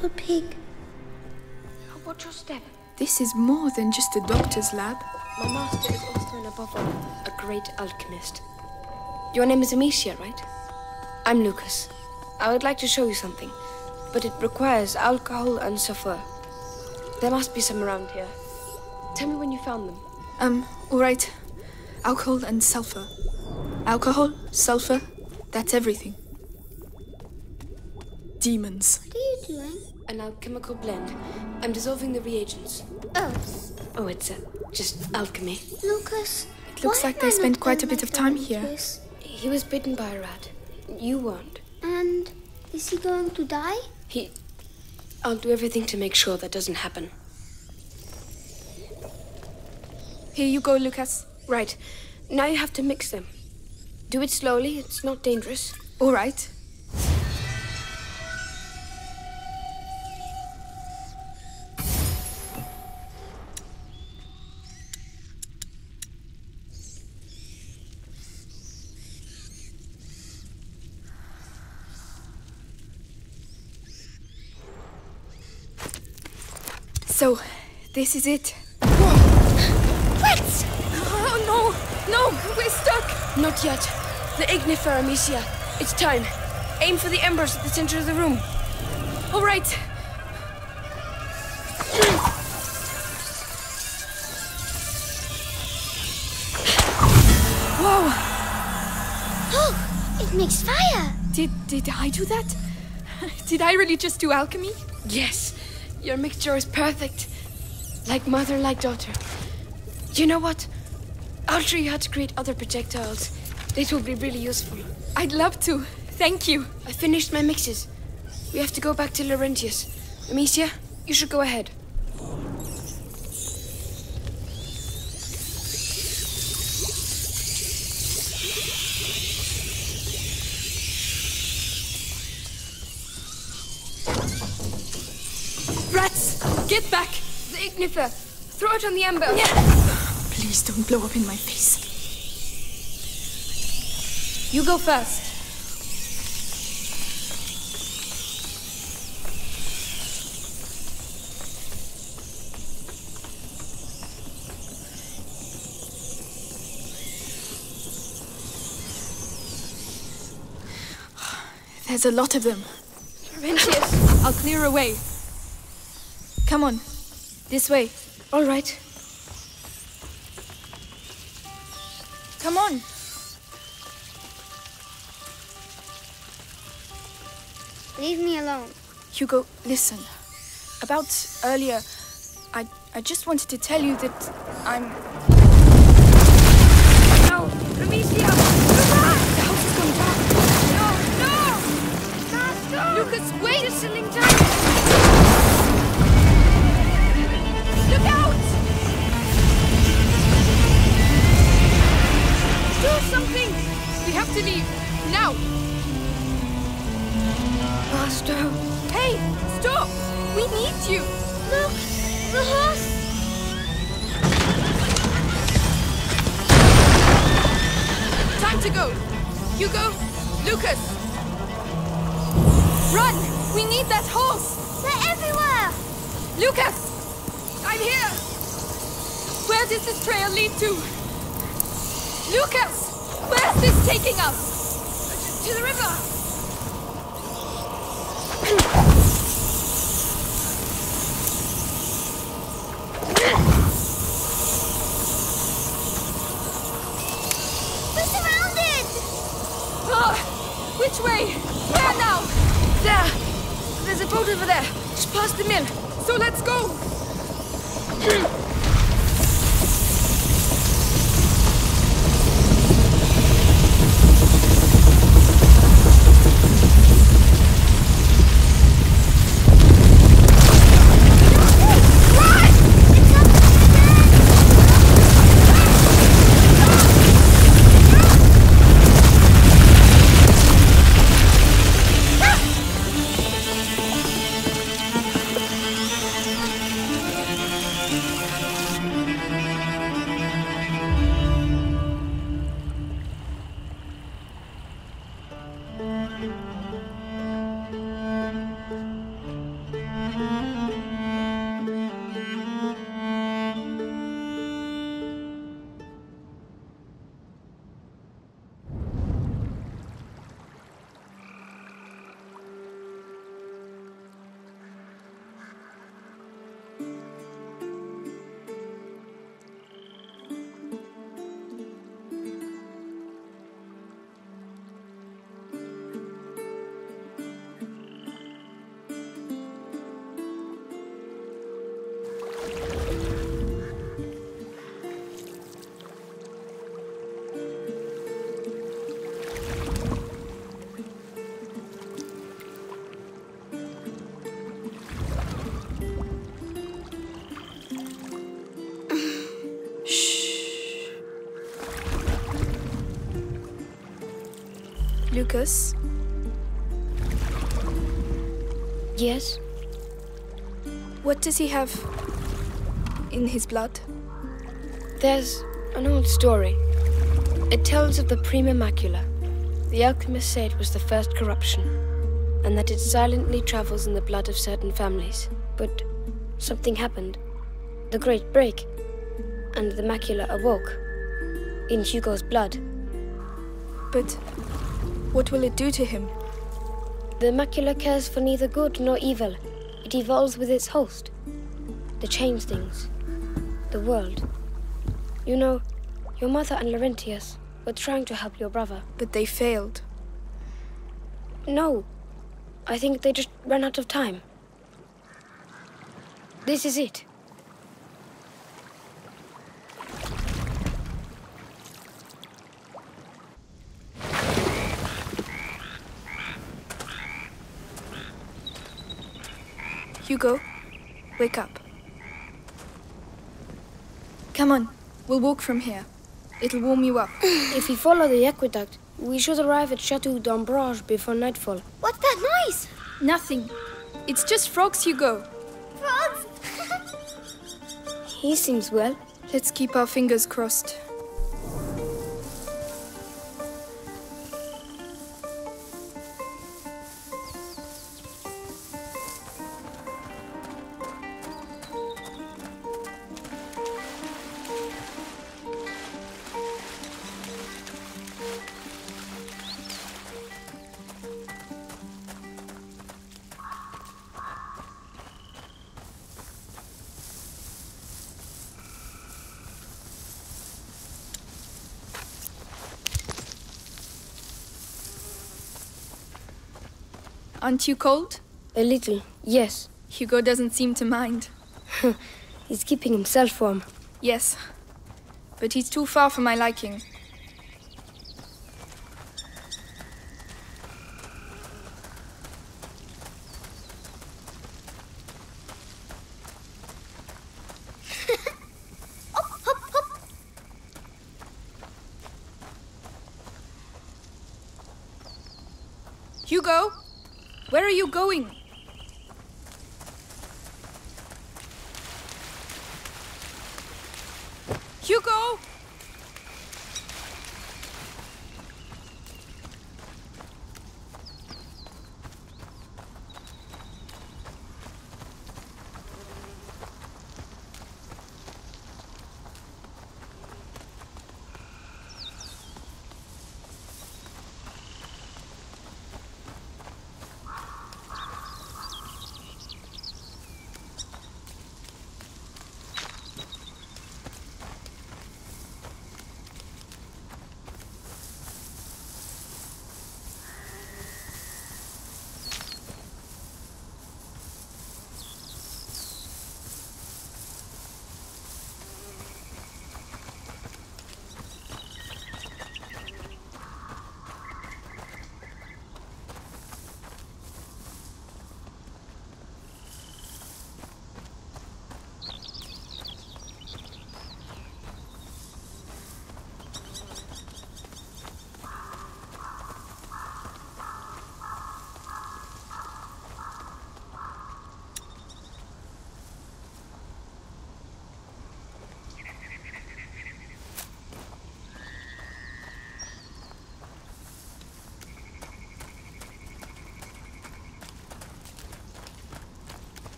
Poor pig. Watch your step. This is more than just a doctor's lab. My master is also and above all a great alchemist. Your name is Amicia, right? I'm Lucas. I would like to show you something, but it requires alcohol and sulfur. There must be some around here. Tell me when you found them. Um, all right. alcohol and sulfur. Alcohol, sulfur, that's everything. Demons. What are you doing? An alchemical blend. I'm dissolving the reagents. Oh, Oh, it's uh, just alchemy. Lucas. It looks why like they I spent quite a bit of time here. Lucas? He was bitten by a rat. You weren't. And is he going to die? He. I'll do everything to make sure that doesn't happen. Here you go, Lucas. Right. Now you have to mix them. Do it slowly, it's not dangerous. All right. This is it. Rats! Oh no! No! We're stuck! Not yet. The ignifer, Amicia. It's time. Aim for the embers at the center of the room. All right. Whoa! Oh, it makes fire. Did did I do that? Did I really just do alchemy? Yes, your mixture is perfect. Like mother, like daughter. You know what? I'll show you how to create other projectiles. This will be really useful. I'd love to. Thank you. I finished my mixes. We have to go back to Laurentius. Amicia, you should go ahead. Ignifer! Throw it on the ember! Please don't blow up in my face. You go first. There's a lot of them. Laurentius! I'll clear a way. Come on. This way. All right. Come on. Leave me alone. Hugo, listen. About earlier, I I just wanted to tell you that I'm No! Amicia! The house is going dark! No, no! Master! Lucas, wait! Whistling time! Look out! Do something! We have to leave. Now! Master! Hey! Stop! We need you! Look, the horse. Time to go! Hugo! Lucas! Run! We need that horse! They're everywhere. Lucas! I'm here! Where does this trail lead to? Lucas! Where's this taking us? To the river! Ah, which way? Where now? There! There's a boat over there, just past the mill. So let's go! 去 Lucas, Yes? what does he have in his blood? There's an old story. It tells of the Prima Macula. The alchemists say it was the first corruption, and that it silently travels in the blood of certain families. But something happened. The Great Break. And the macula awoke. In Hugo's blood. But what will it do to him? The macula cares for neither good nor evil. It evolves with its host. The change things. The world. You know, your mother and Laurentius were trying to help your brother. But they failed. No. I think they just ran out of time. This is it. Hugo, wake up. Come on, we'll walk from here. It'll warm you up. If we follow the aqueduct, we should arrive at Chateau d'Ambrage before nightfall. What's that noise? Nothing. It's just frogs, Hugo. Frogs! He seems well. Let's keep our fingers crossed. Aren't you cold? A little, yes. Hugo doesn't seem to mind. He's keeping himself warm. Yes. But he's too far for my liking. Hugo, where are you going? Hugo!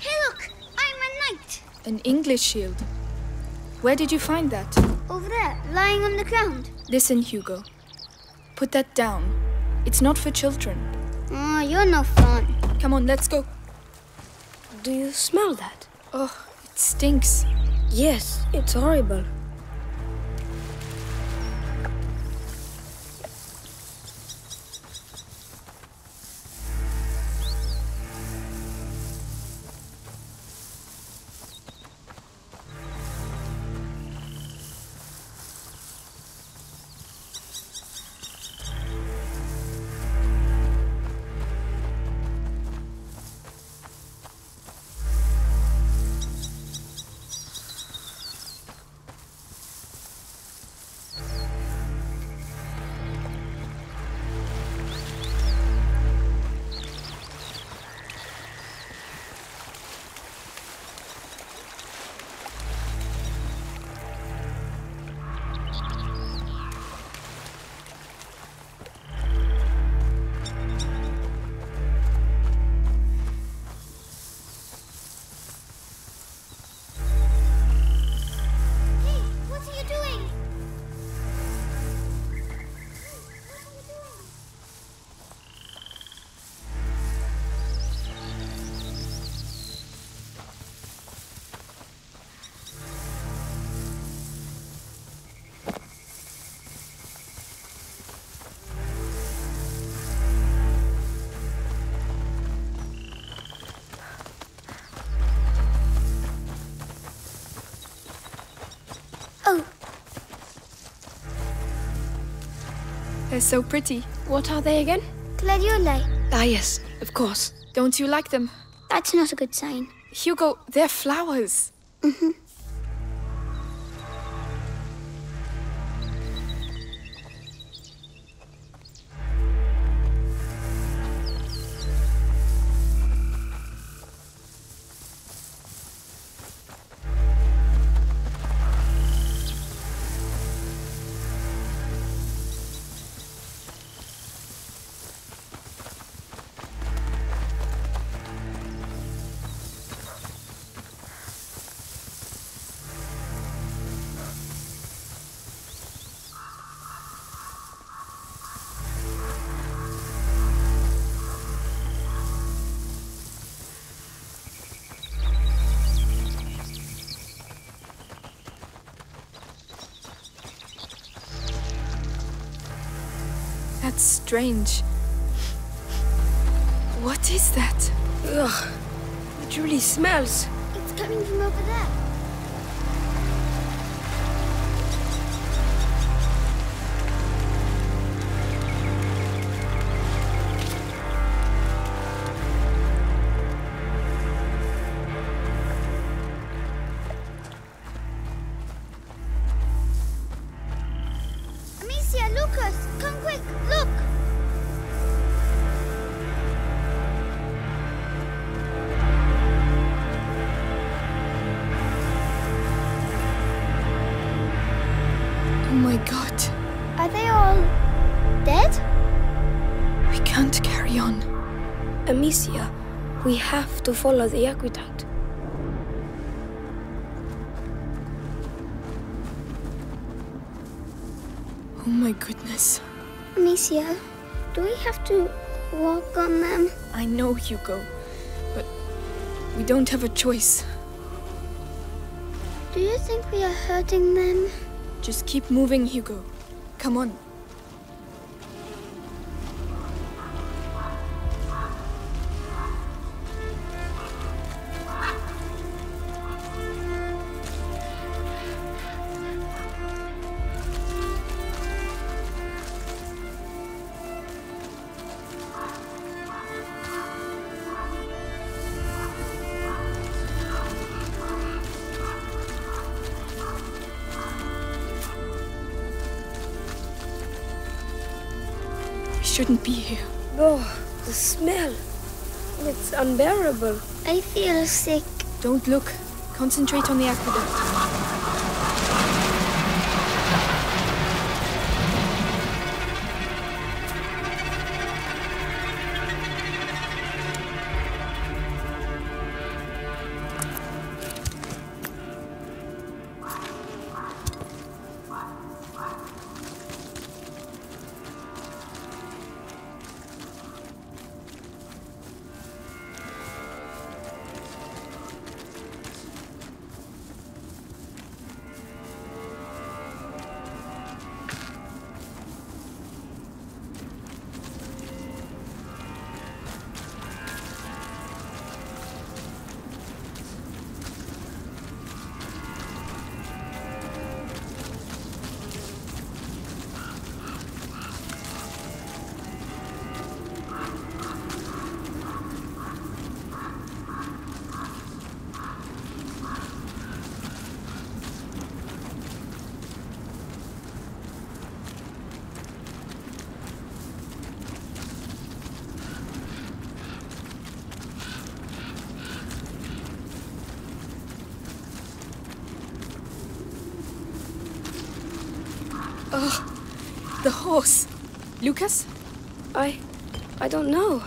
Hey, look! I'm a knight! An English shield. Where did you find that? Over there, lying on the ground. Listen, Hugo. Put that down. It's not for children. Oh, you're no fun. Come on, let's go. Do you smell that? Oh, it stinks. Yes, it's horrible. They're so pretty. What are they again? Gladioli. Ah, yes, of course. Don't you like them? That's not a good sign. Hugo, they're flowers. Mm-hmm. Strange. What is that? Ugh, it really smells. It's coming from over there. Follow the aqueduct. Oh my goodness. Amicia, do we have to walk on them? I know, Hugo, but we don't have a choice. Do you think we are hurting them? Just keep moving, Hugo. Come on. Sick. Don't look. Concentrate on the aqueduct. The. Lucas? I. I don't know.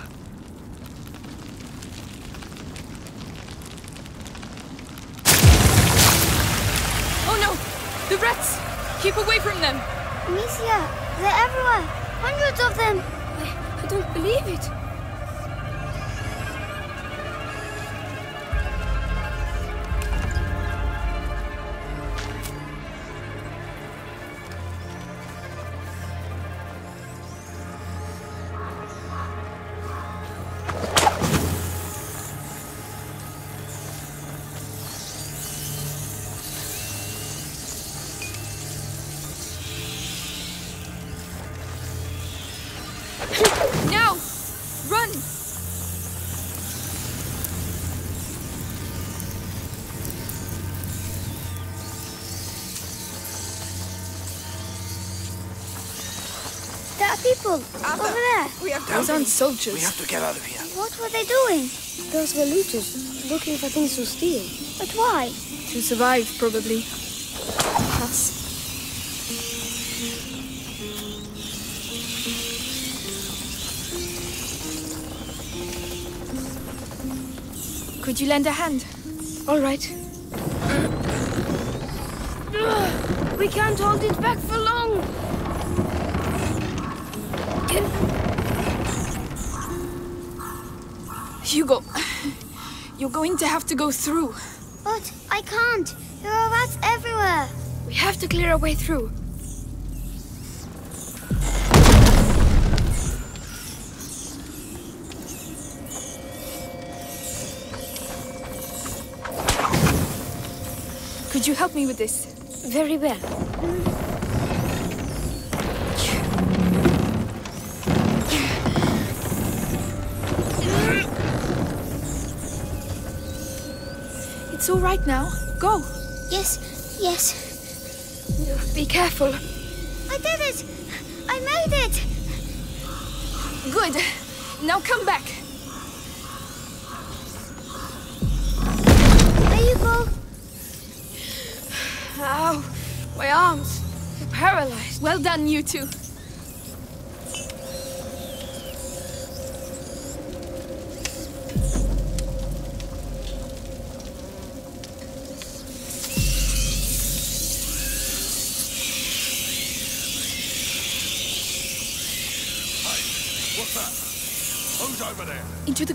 People over there. We have those aren't soldiers. We have to get out of here. What were they doing? Those were looters looking for things to steal. But why? To survive, probably. Us. Could you lend a hand? All right. We can't hold it back for long. Hugo, you're going to have to go through. But I can't. There are rats everywhere. We have to clear our way through. Could you help me with this? Very well. It's all right now. Go. Yes, yes. Be careful. I did it. I made it. Good. Now come back. There you go. Ow! My arms. They're paralyzed. Well done, you two.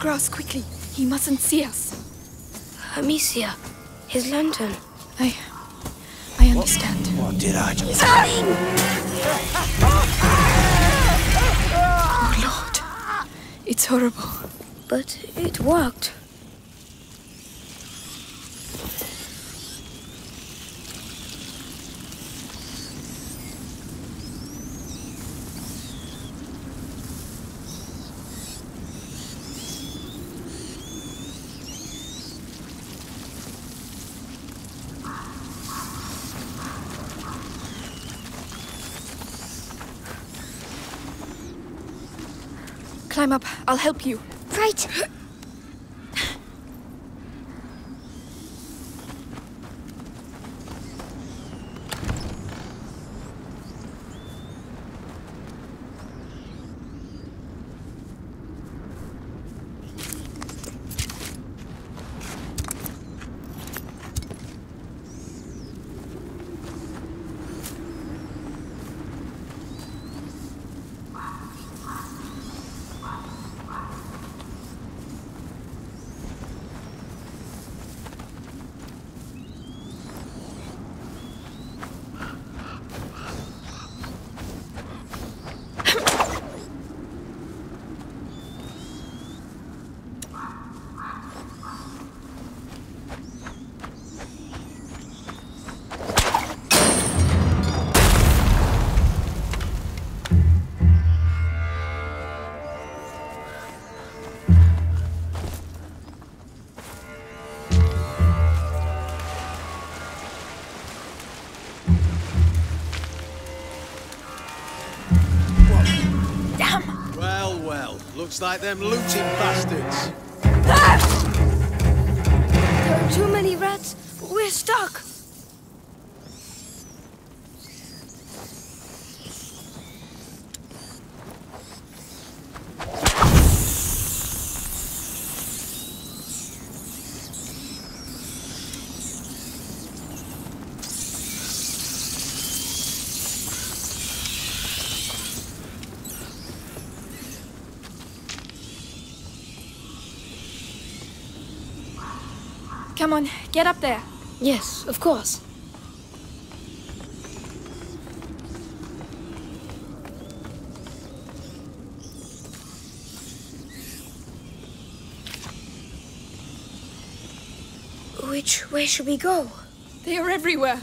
Grass, quickly. He mustn't see us. Amicia. His lantern. I... I understand. What did I just... Oh, Lord. It's horrible. But it worked. Climb up. I'll help you. Like them looting bastards. There are too many rats. We're stuck. Come on, get up there. Yes, of course. Which way should we go? They are everywhere.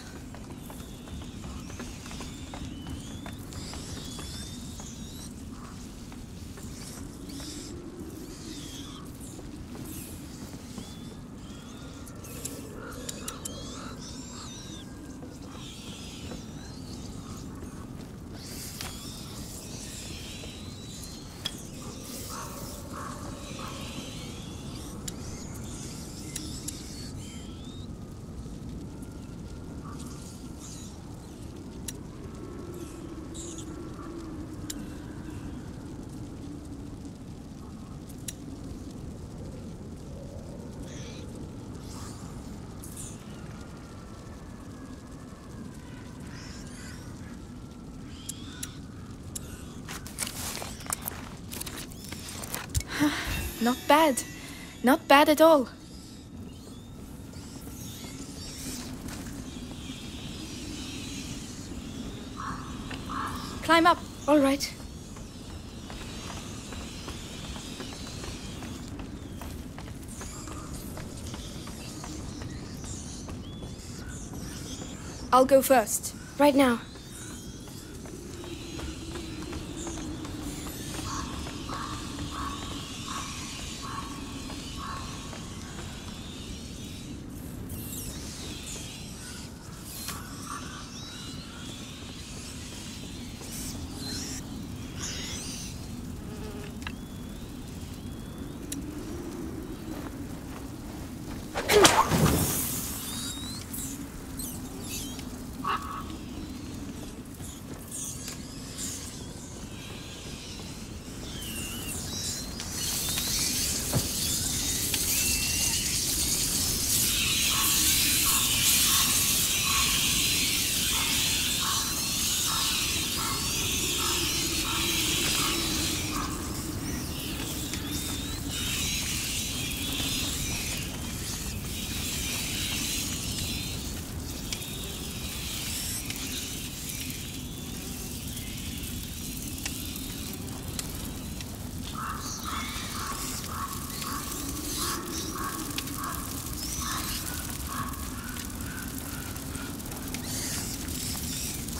Not bad. Not bad at all. Climb up. All right. I'll go first. Right now.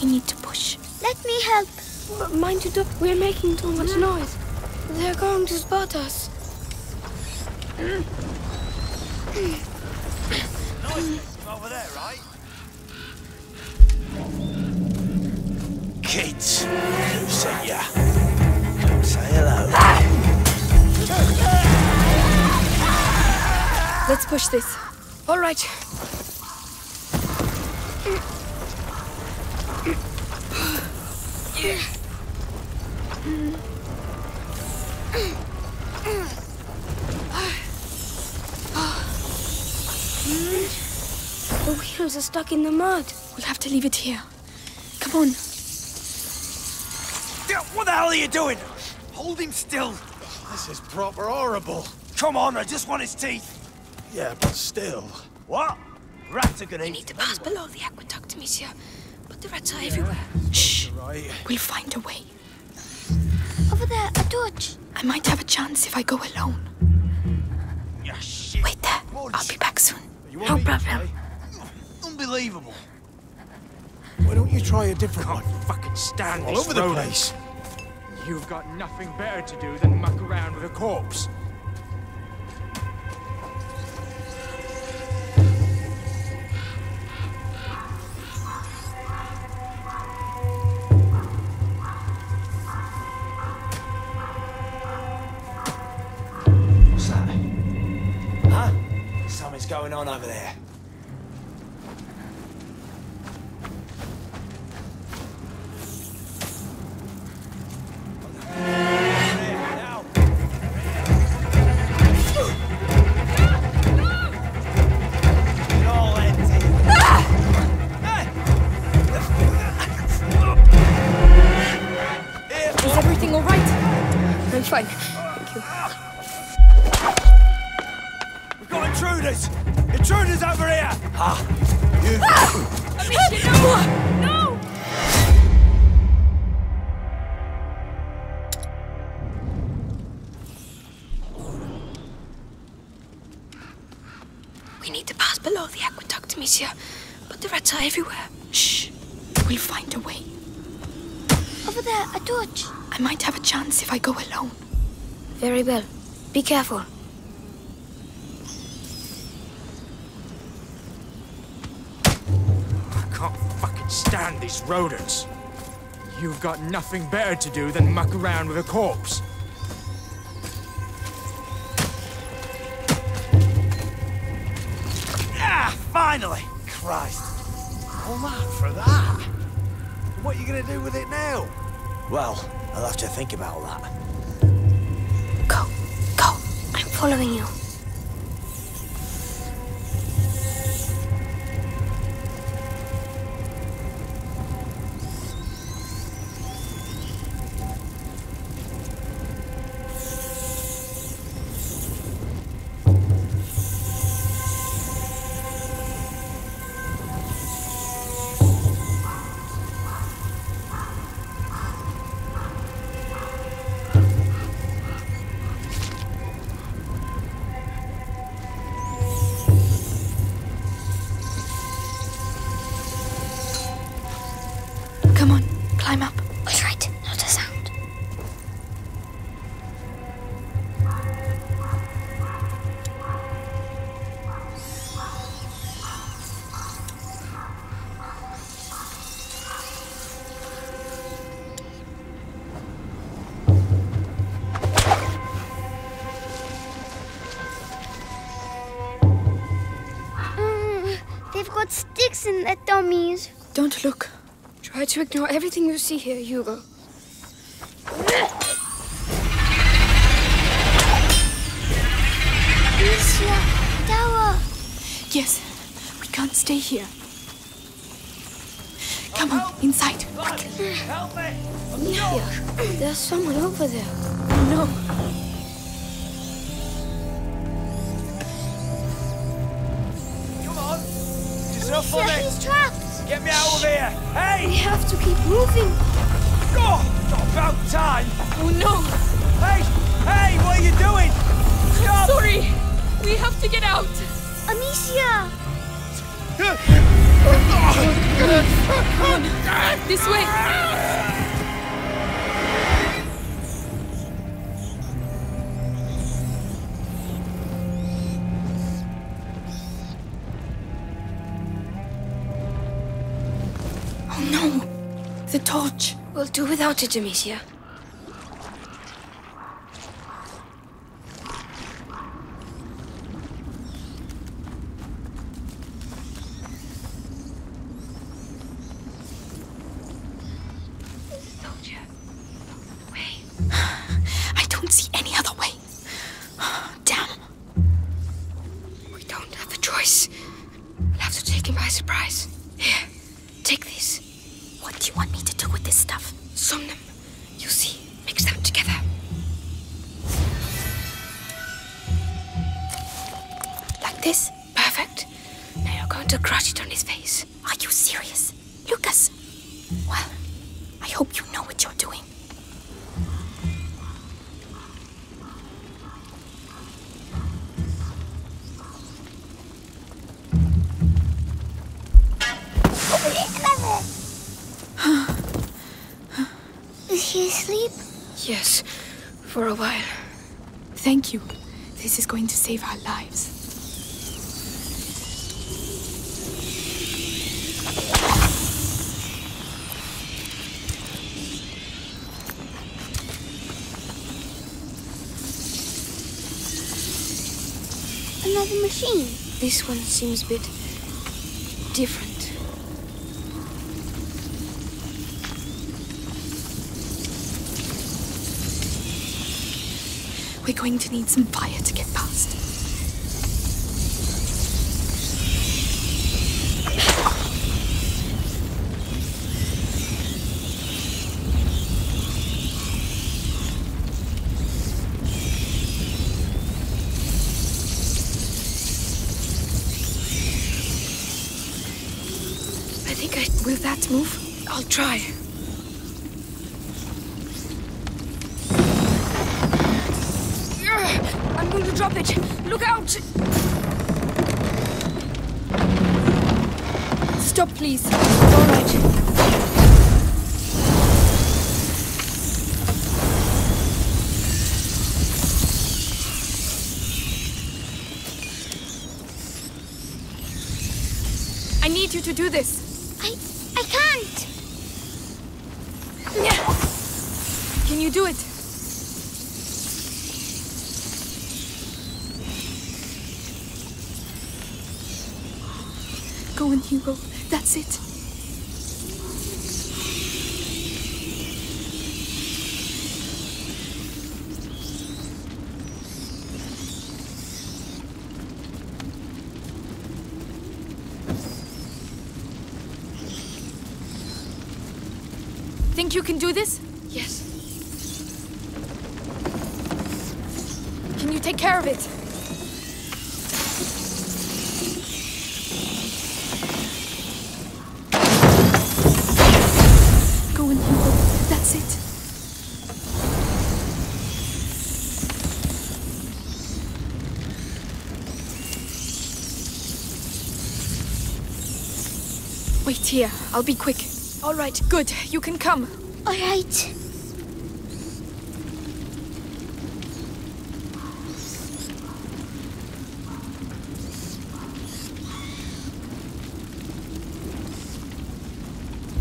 We need to push. Let me help. But mind you, Doc, we're making too much noise. They're going to spot us. Noise Over there, right? Kids, who sent ya? Come say hello. Let's push this. All right. The wheels are stuck in the mud. We'll have to leave it here. Come on. What the hell are you doing? Hold him still. This is proper horrible. Come on, I just want his teeth. Yeah, but still. What? Rats are gonna We eat need to pass below the aqueduct, monsieur. But the rats are everywhere. Shh. Right. We'll find a way. Over there, a torch. I might have a chance if I go alone. Yeah, shit. Wait there. I'll be back soon. You No problem. try? Unbelievable. Why don't you try a different one? Fucking stand All over the rodent. place. You've got nothing better to do than muck around with a corpse. Going on over there. Very. Be careful. I can't fucking stand these rodents. You've got nothing better to do than muck around with a corpse. Ah, finally! Christ. All that for that? What are you gonna do with it now? Well, I'll have to think about that. Following you. Dummies. Don't look. Try to ignore everything you see here, Hugo. Amicia, Tower. Yes, we can't stay here. Come on, inside. Help me! Amicia, there's someone over there. No. For Amicia, me! he's trapped. Get me out of here! Hey! We have to keep moving. Oh, it's about time! Oh no! Hey! Hey, what are you doing? Stop! Sorry! We have to get out! Amicia. This way! Torch! We'll do without it, Amicia. For a while. Thank you. This is going to save our lives. Another machine. This one seems a bit different. We're going to need some fire to get past. I think I. Will that move? I'll try. To do this. I I can't. Can you do it? Go on, Hugo. That's it. Think you can do this? Yes. Can you take care of it? Go on, Hugo. That's it. Wait here. I'll be quick. All right, good. You can come. All right.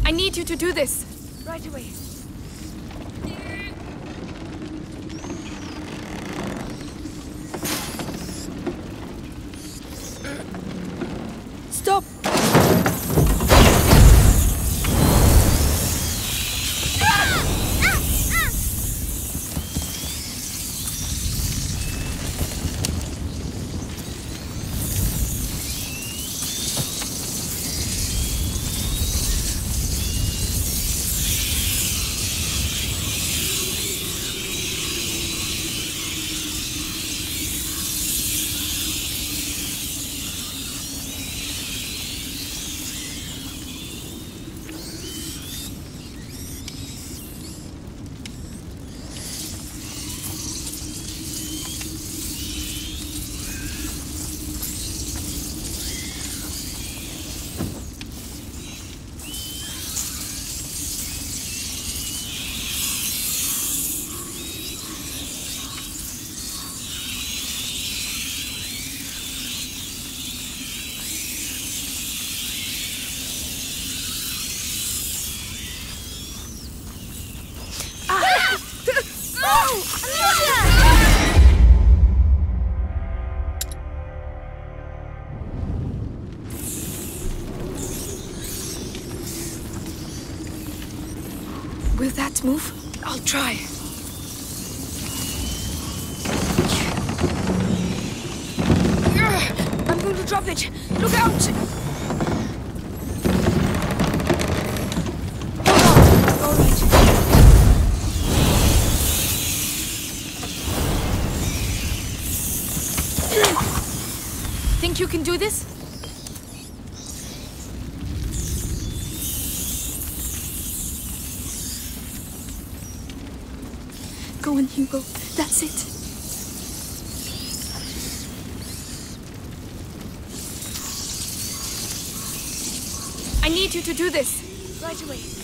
I need you to do this. Will that move? I'll try. I'm going to drop it. Look out! Can do this? Go on, Hugo. That's it. I need you to do this. Right away.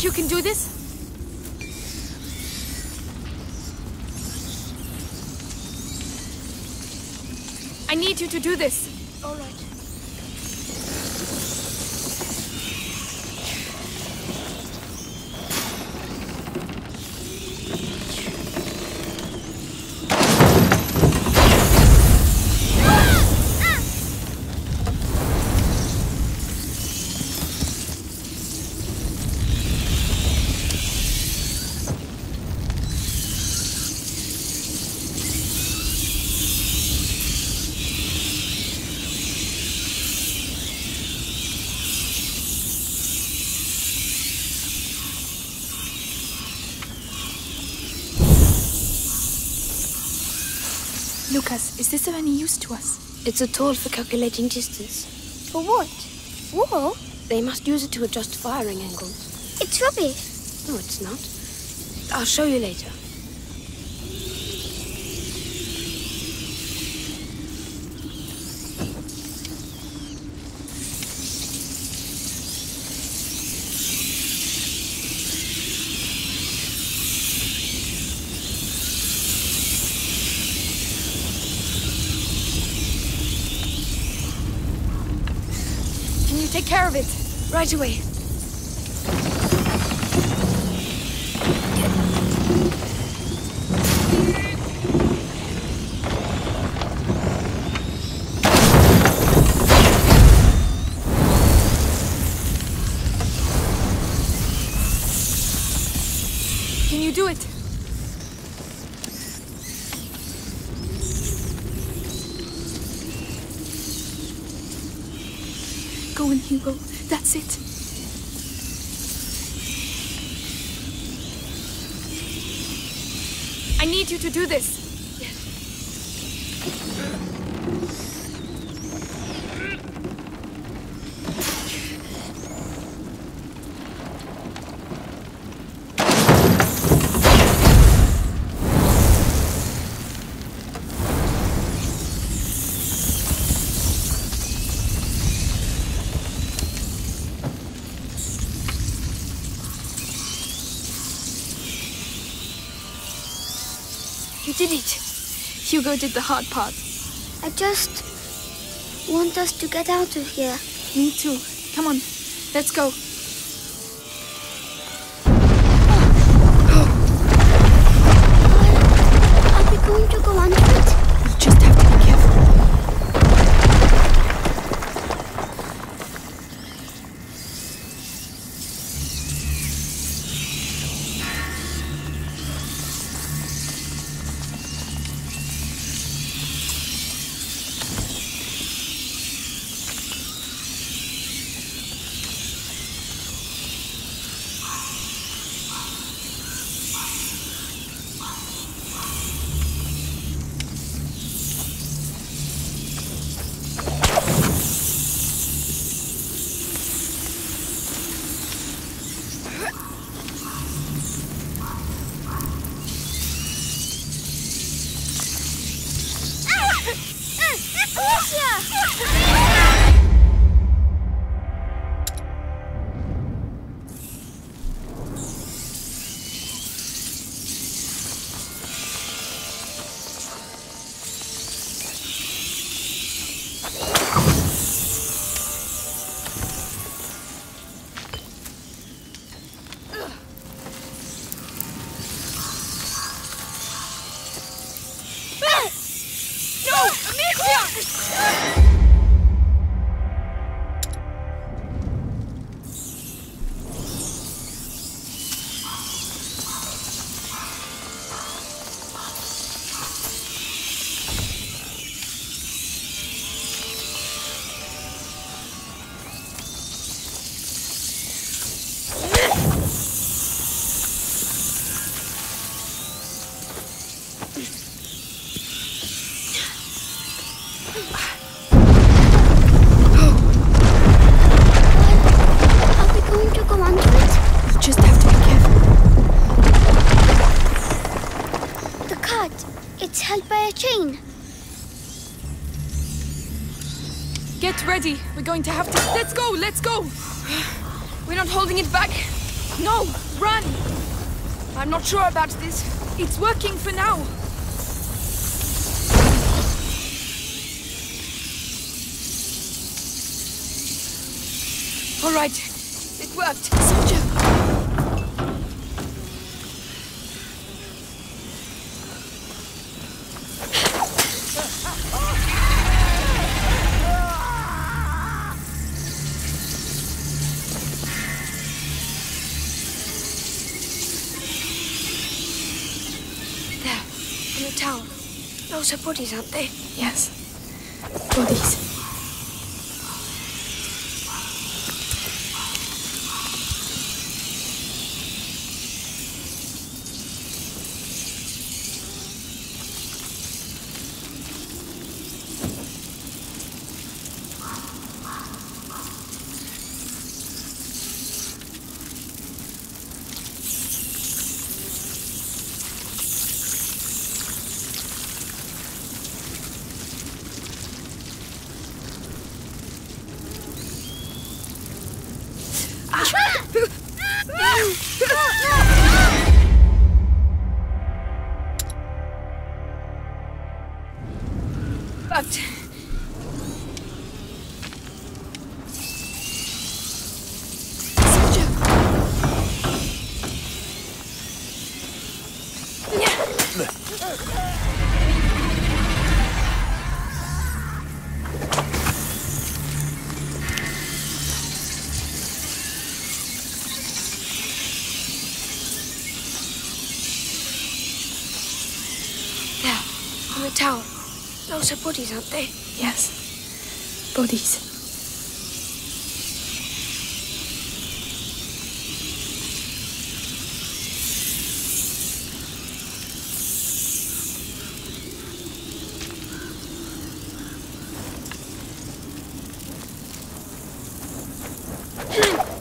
Think you can do this? I need you to do this. All right. Lucas, is this of any use to us? It's a tool for calculating distance. For what? War? They must use it to adjust firing angles. It's rubbish. No, it's not. I'll show you later. Can you take care of it? Right away. Did it. Hugo did the hard part. I just want us to get out of here. Me too. Come on, let's go. Going to have to. Let's go. Let's go. We're not holding it back. No, run. I'm not sure about this. It's working for now. All right. Are bodies, aren't they? Those are bodies, aren't they? Yes. Bodies. They're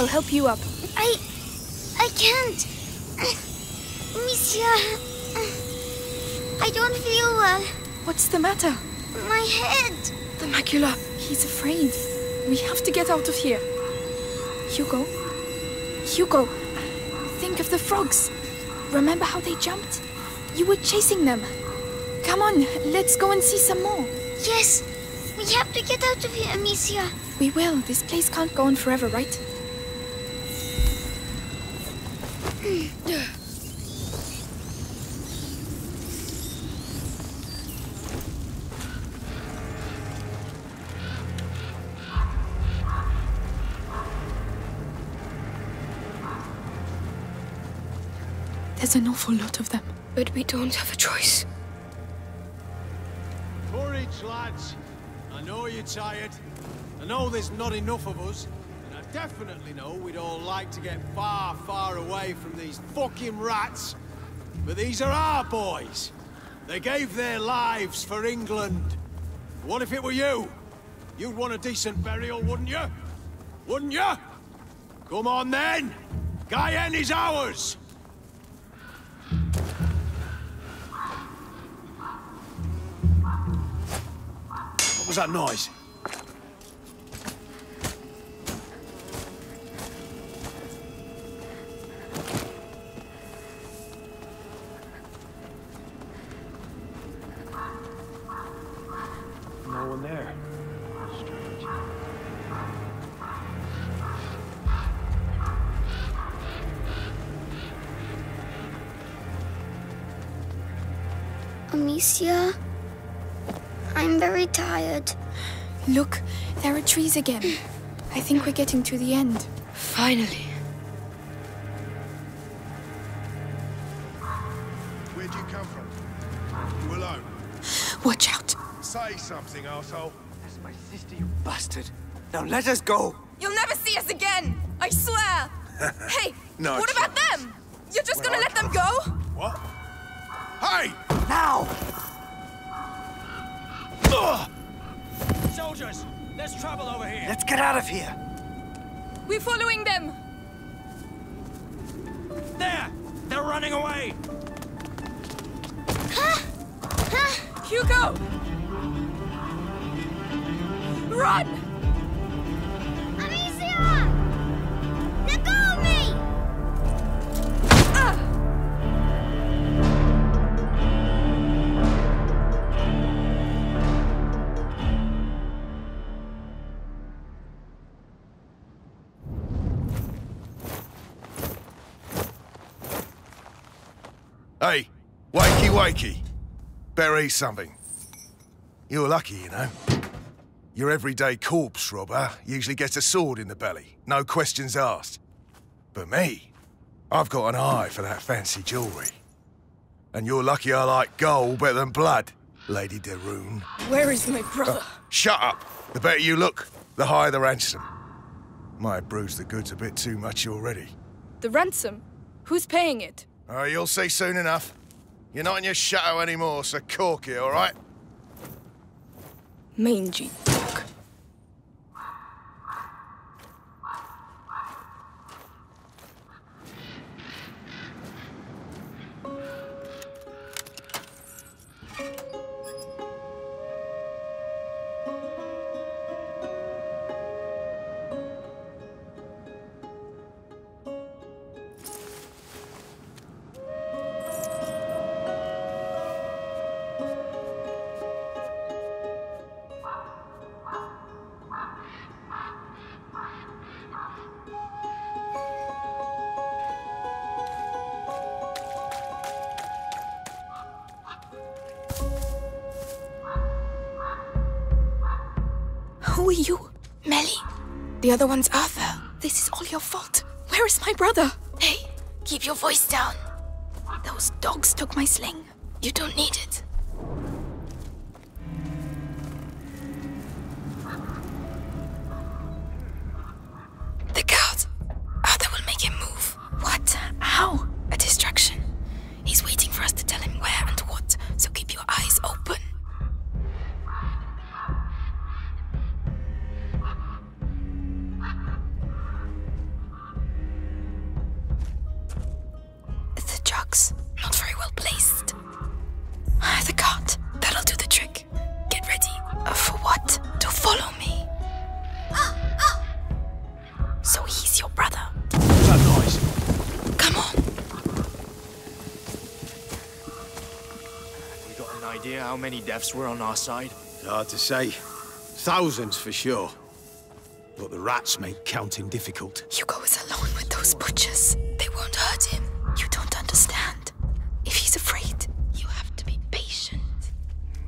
I'll help you up. I. I can't. Monsieur. I don't feel well. What's the matter? My head. The macula. He's afraid. We have to get out of here. Hugo? Hugo, think of the frogs. Remember how they jumped? You were chasing them. Come on, let's go and see some more. Yes. We have to get out of here, Amicia. We will. This place can't go on forever, right? There's an awful lot of them. But we don't have a choice. Courage, lads. I know you're tired. I know there's not enough of us. And I definitely know we'd all like to get far, far away from these fucking rats. But these are our boys. They gave their lives for England. What if it were you? You'd want a decent burial, wouldn't you? Wouldn't you? Come on then! Guyenne is ours! Was that noise? No one there. Strange. Amicia, I'm very tired. Look, there are trees again. I think we're getting to the end. Finally. Where'd you come from? You alone? Watch out. Say something, asshole. That's my sister, you bastard. Now let us go. You'll never see us again! I swear! hey, No what about them? You're just gonna let them go? What? Hey! Now! Soldiers, there's trouble over here. Let's get out of here. We're following them! There! They're running away! Hugo! Run! Wakey wakey. Eat something. You're lucky, you know. Your everyday corpse robber usually gets a sword in the belly, no questions asked. But me, I've got an eye for that fancy jewellery. And you're lucky I like gold better than blood, Lady de Rune. Where is my brother? Uh, shut up! The better you look, the higher the ransom. Might have bruised the goods a bit too much already. The ransom? Who's paying it? Oh, you'll see soon enough. You're not in your shadow anymore, so cork it, all right? Mangy dog. The other one's Arthur. This is all your fault. Where is my brother? Hey, keep your voice down. Those dogs took my sling. You don't need it. How many were on our side? Hard to say. Thousands for sure. But the rats make counting difficult. Hugo is alone with those butchers. They won't hurt him. You don't understand. If he's afraid, you have to be patient.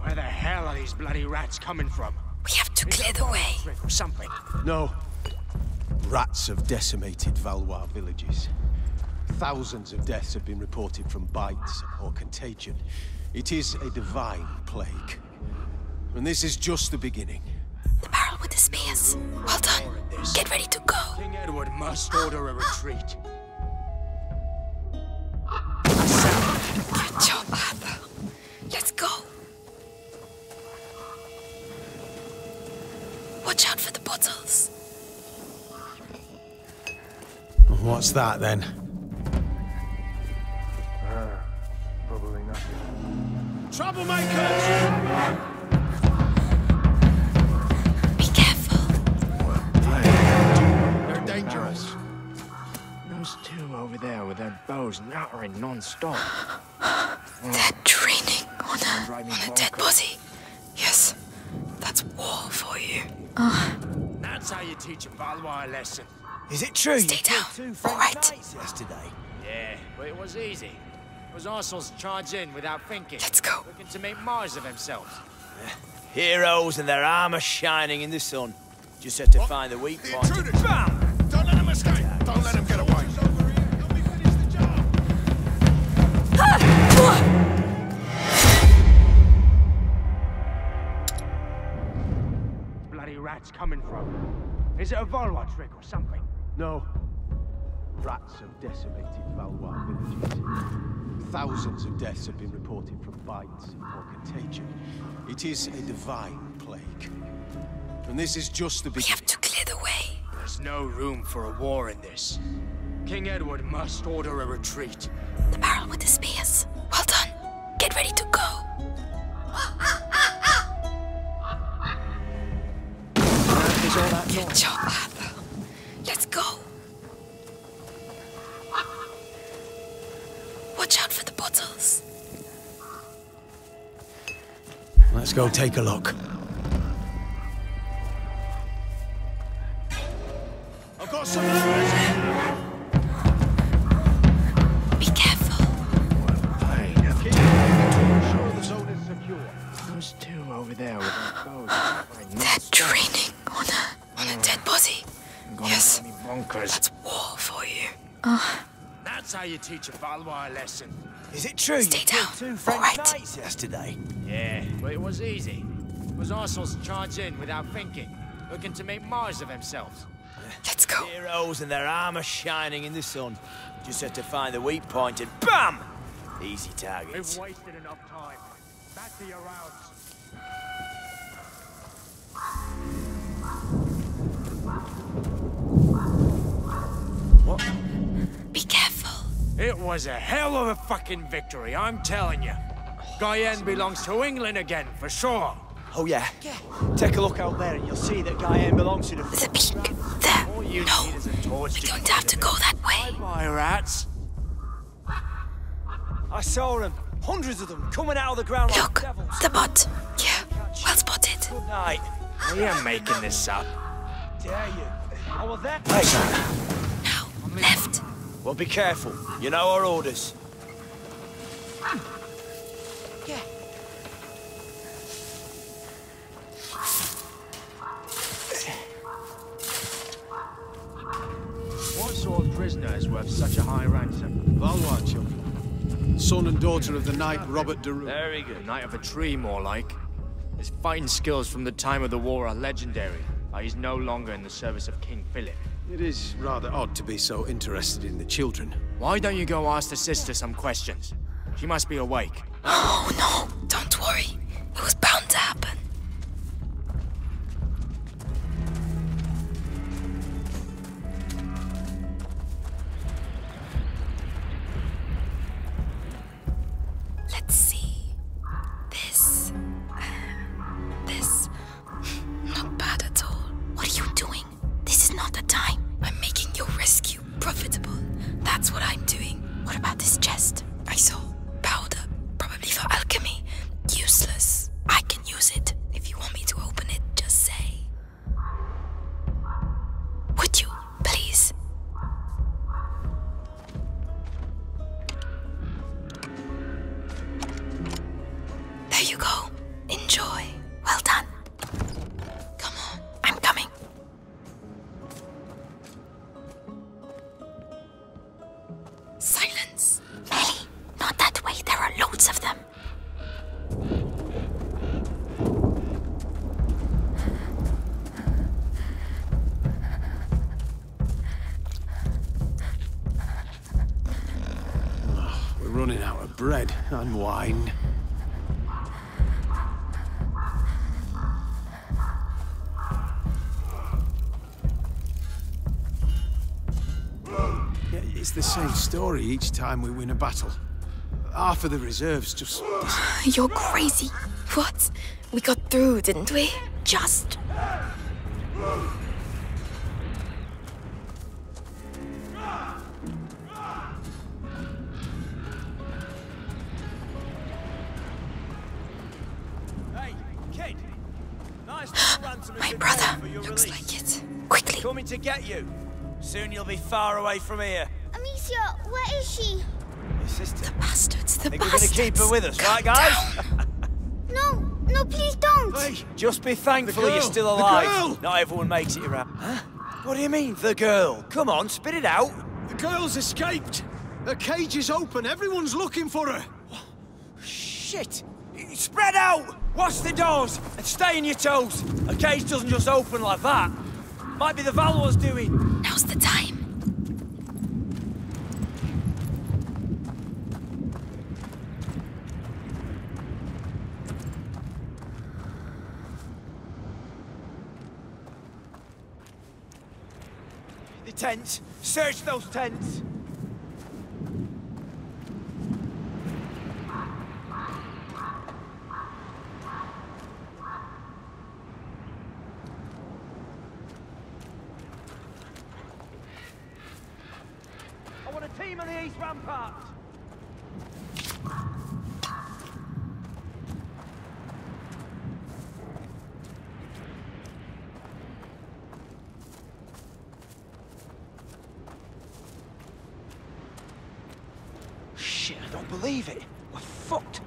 Where the hell are these bloody rats coming from? We have to clear the way. Or something. No. Rats have decimated Valois villages. Thousands of deaths have been reported from bites or contagion. It is a divine plague. And this is just the beginning. The barrel with the spears. Well done. Get ready to go. King Edward must order a retreat. Good job, Arthur. Let's go. Watch out for the bottles. What's that then? Nattering non-stop. They're training on a, on a dead body. Yes, that's war for you. That's how you teach a Valois a lesson. Is it true Stay you down. killed two All French right. knights yesterday? Yeah, but it was easy. It was Arsenal's charge in without thinking. Let's go. Looking to make Mars of themselves. Uh, heroes and their armor shining in the sun. Just had to find the weak point. Bam! Don't let him escape! Bloody coming from. Is it a Valois trick or something? No. Rats have decimated Valois villages. Thousands of deaths have been reported from bites or contagion. It is a divine plague. And this is just the beginning. We have to clear the way. There's no room for a war in this. King Edward must order a retreat. The barrel with the spears. Well done. Get ready to go. Ah, ah, ah, Is all that Good job, Arthur. Let's go. Watch out for the bottles. Let's go take a look. I've got some! Be careful. Over there with their bows nattering They're training on a, on a dead body. Yes. bonkers. That's war for you. Ah. That's how you teach a Valois a lesson. Is it true Stay you down. two French All right. knights yesterday? Yeah, but it was easy. It was Arsenal's charge in without thinking. Looking to make Mars of themselves. Let's go. Heroes and their armor shining in the sun. Just have to find the weak point and BAM! Easy targets. We've wasted enough time. Back to your rounds. Be careful. It was a hell of a fucking victory, I'm telling you. Guyenne belongs to England again, for sure. Oh yeah? Take a look out there and you'll see that Guyenne belongs to the... The peak. There. You No. a torch We're going to have to go that way. My rats. I saw them. Hundreds of them coming out of the ground like Look, devils. the bot. Yeah. Good night. We are making this up? Dare you? I was there. Now, left. Well, be careful. You know our orders. What sort of prisoner is worth such a high ransom? Valois children. Son and daughter of the knight Robert de Rune. Very good. knight of a tree, more like. His fighting skills from the time of the war are legendary. but He's no longer in the service of King Philip. It is rather odd to be so interested in the children. Why don't you go ask the sister some questions? She must be awake. Oh no, don't worry. It was bound to happen. Story each time we win a battle. Half of the reserves just... You're crazy. What? We got through, didn't we? Just. Hey, kid! Nice ransom My brother. Looks like it. Quickly. Coming to get you. Soon you'll be far away from here. Think we're bastards. gonna keep her with us, right, guys? No, no, please don't. Hey, Just be thankful you're still alive. Not everyone makes it around. Huh? What do you mean, the girl? Come on, spit it out. the girl's escaped. Her cage is open. Everyone's looking for her. Shit! Spread out! Watch the doors and stay on your toes. A cage doesn't just open like that. Might be the Valor's doing. Now's the time. Tents. Search those tents. I want a team on the east ramparts. Shit, I don't believe it. We're fucked.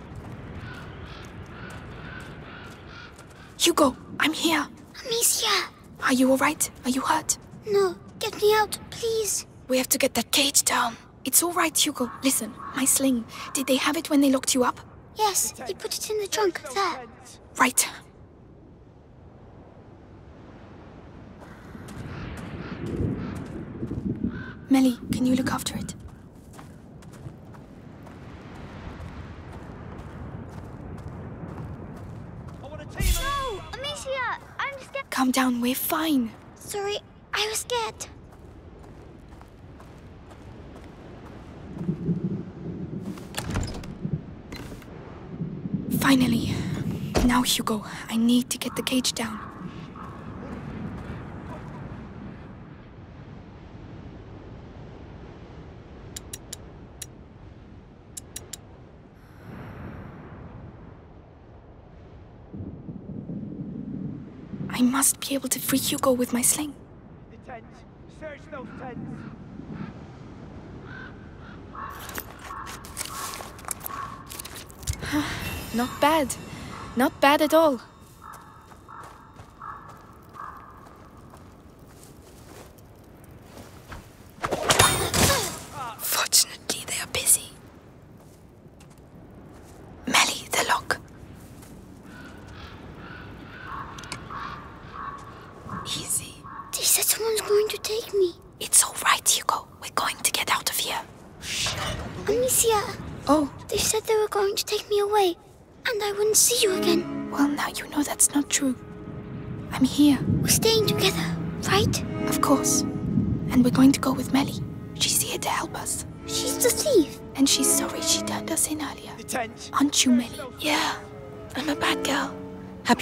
Hugo, I'm here. Amicia. Are you alright? Are you hurt? No, get me out, please. We have to get that cage down. It's alright, Hugo. Listen, my sling. Did they have it when they locked you up? Yes, they put it in the trunk there. Right. Mélie, can you look after it? No, Amicia, I'm scared. Calm down, we're fine. Sorry, I was scared. Finally. Now, Hugo, I need to get the cage down. Must be able to free Hugo with my sling. The tents. Search those tents. Not bad. Not bad at all.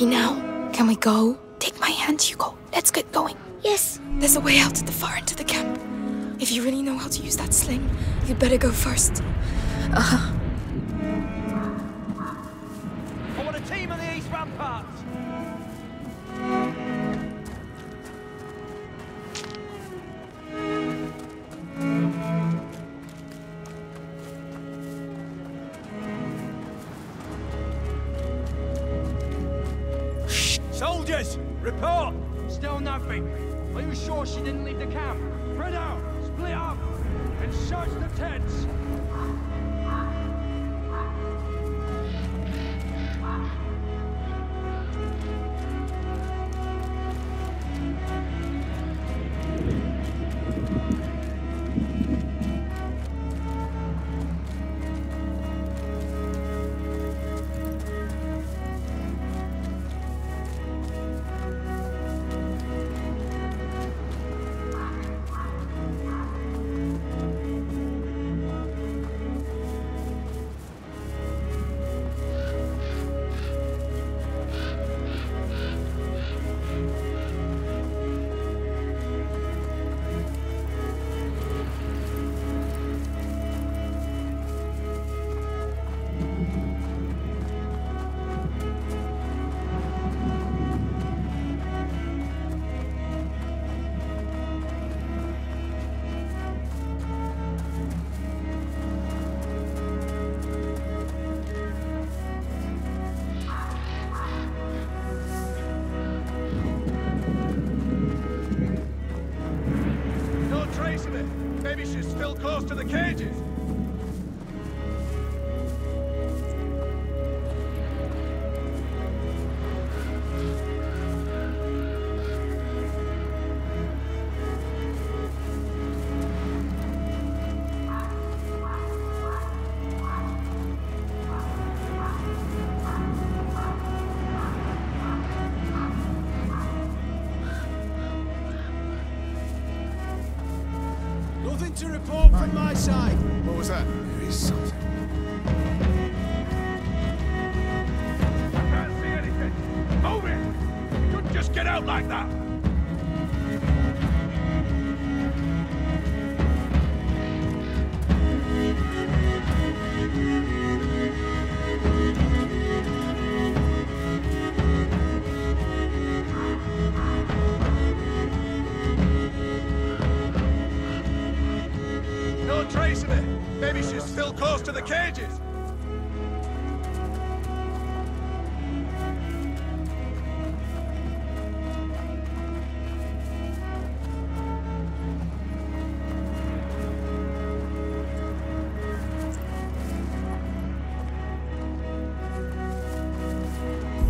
Happy now? Can we go? Take my hand, Hugo. Let's get going. Yes. There's a way out at the far end of the camp. If you really know how to use that sling, you'd better go first. Uh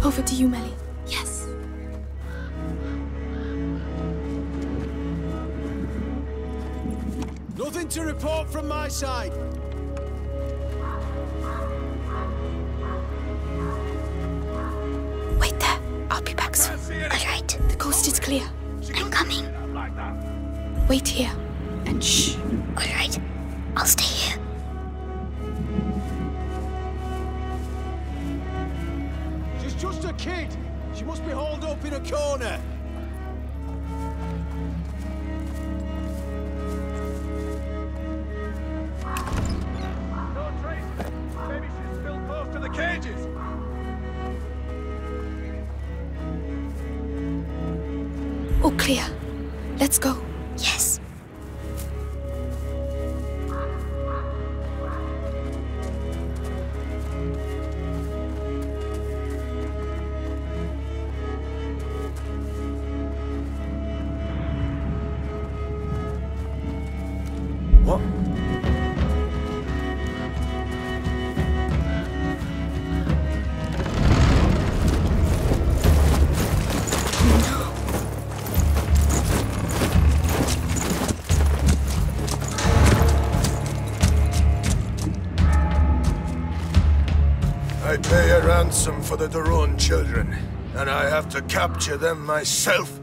Over to you, Mélie. Yes. Nothing to report from my side. Wait there. I'll be back soon. All right. The coast is clear. I'm coming. Wait here. Let's go. their own children, and I have to capture them myself.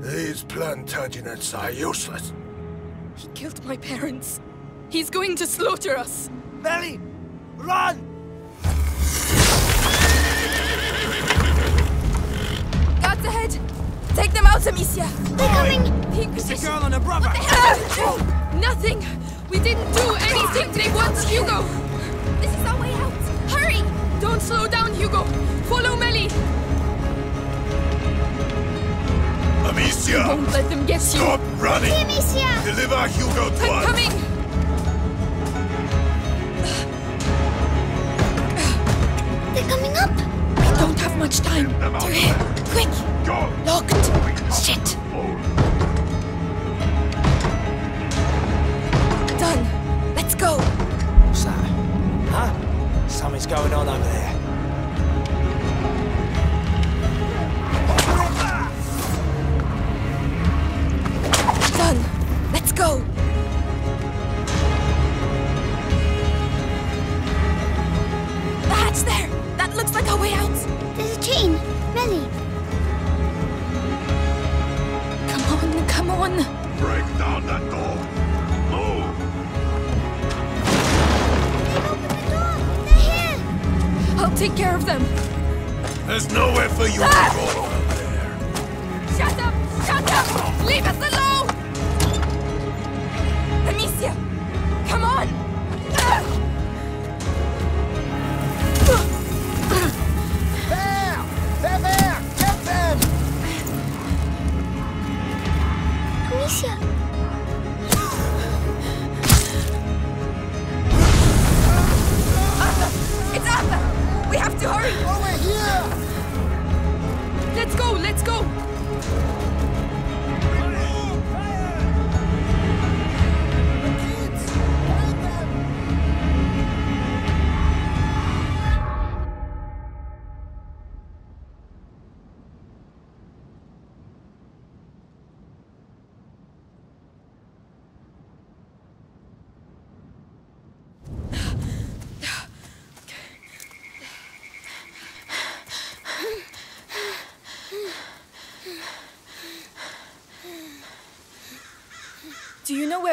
These Plantagenets are useless. He killed my parents. He's going to slaughter us. Mélie, run!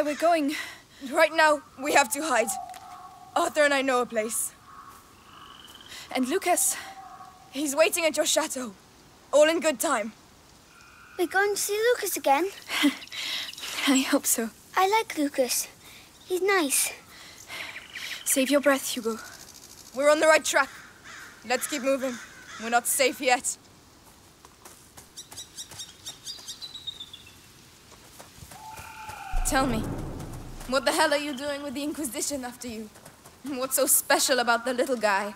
You where we're going? Right now, we have to hide. Arthur and I know a place. And Lucas? He's waiting at your chateau. All in good time. We're going to see Lucas again? I hope so. I like Lucas. He's nice. Save your breath, Hugo. We're on the right track. Let's keep moving. We're not safe yet. Tell me, what the hell are you doing with the Inquisition after you? What's so special about the little guy?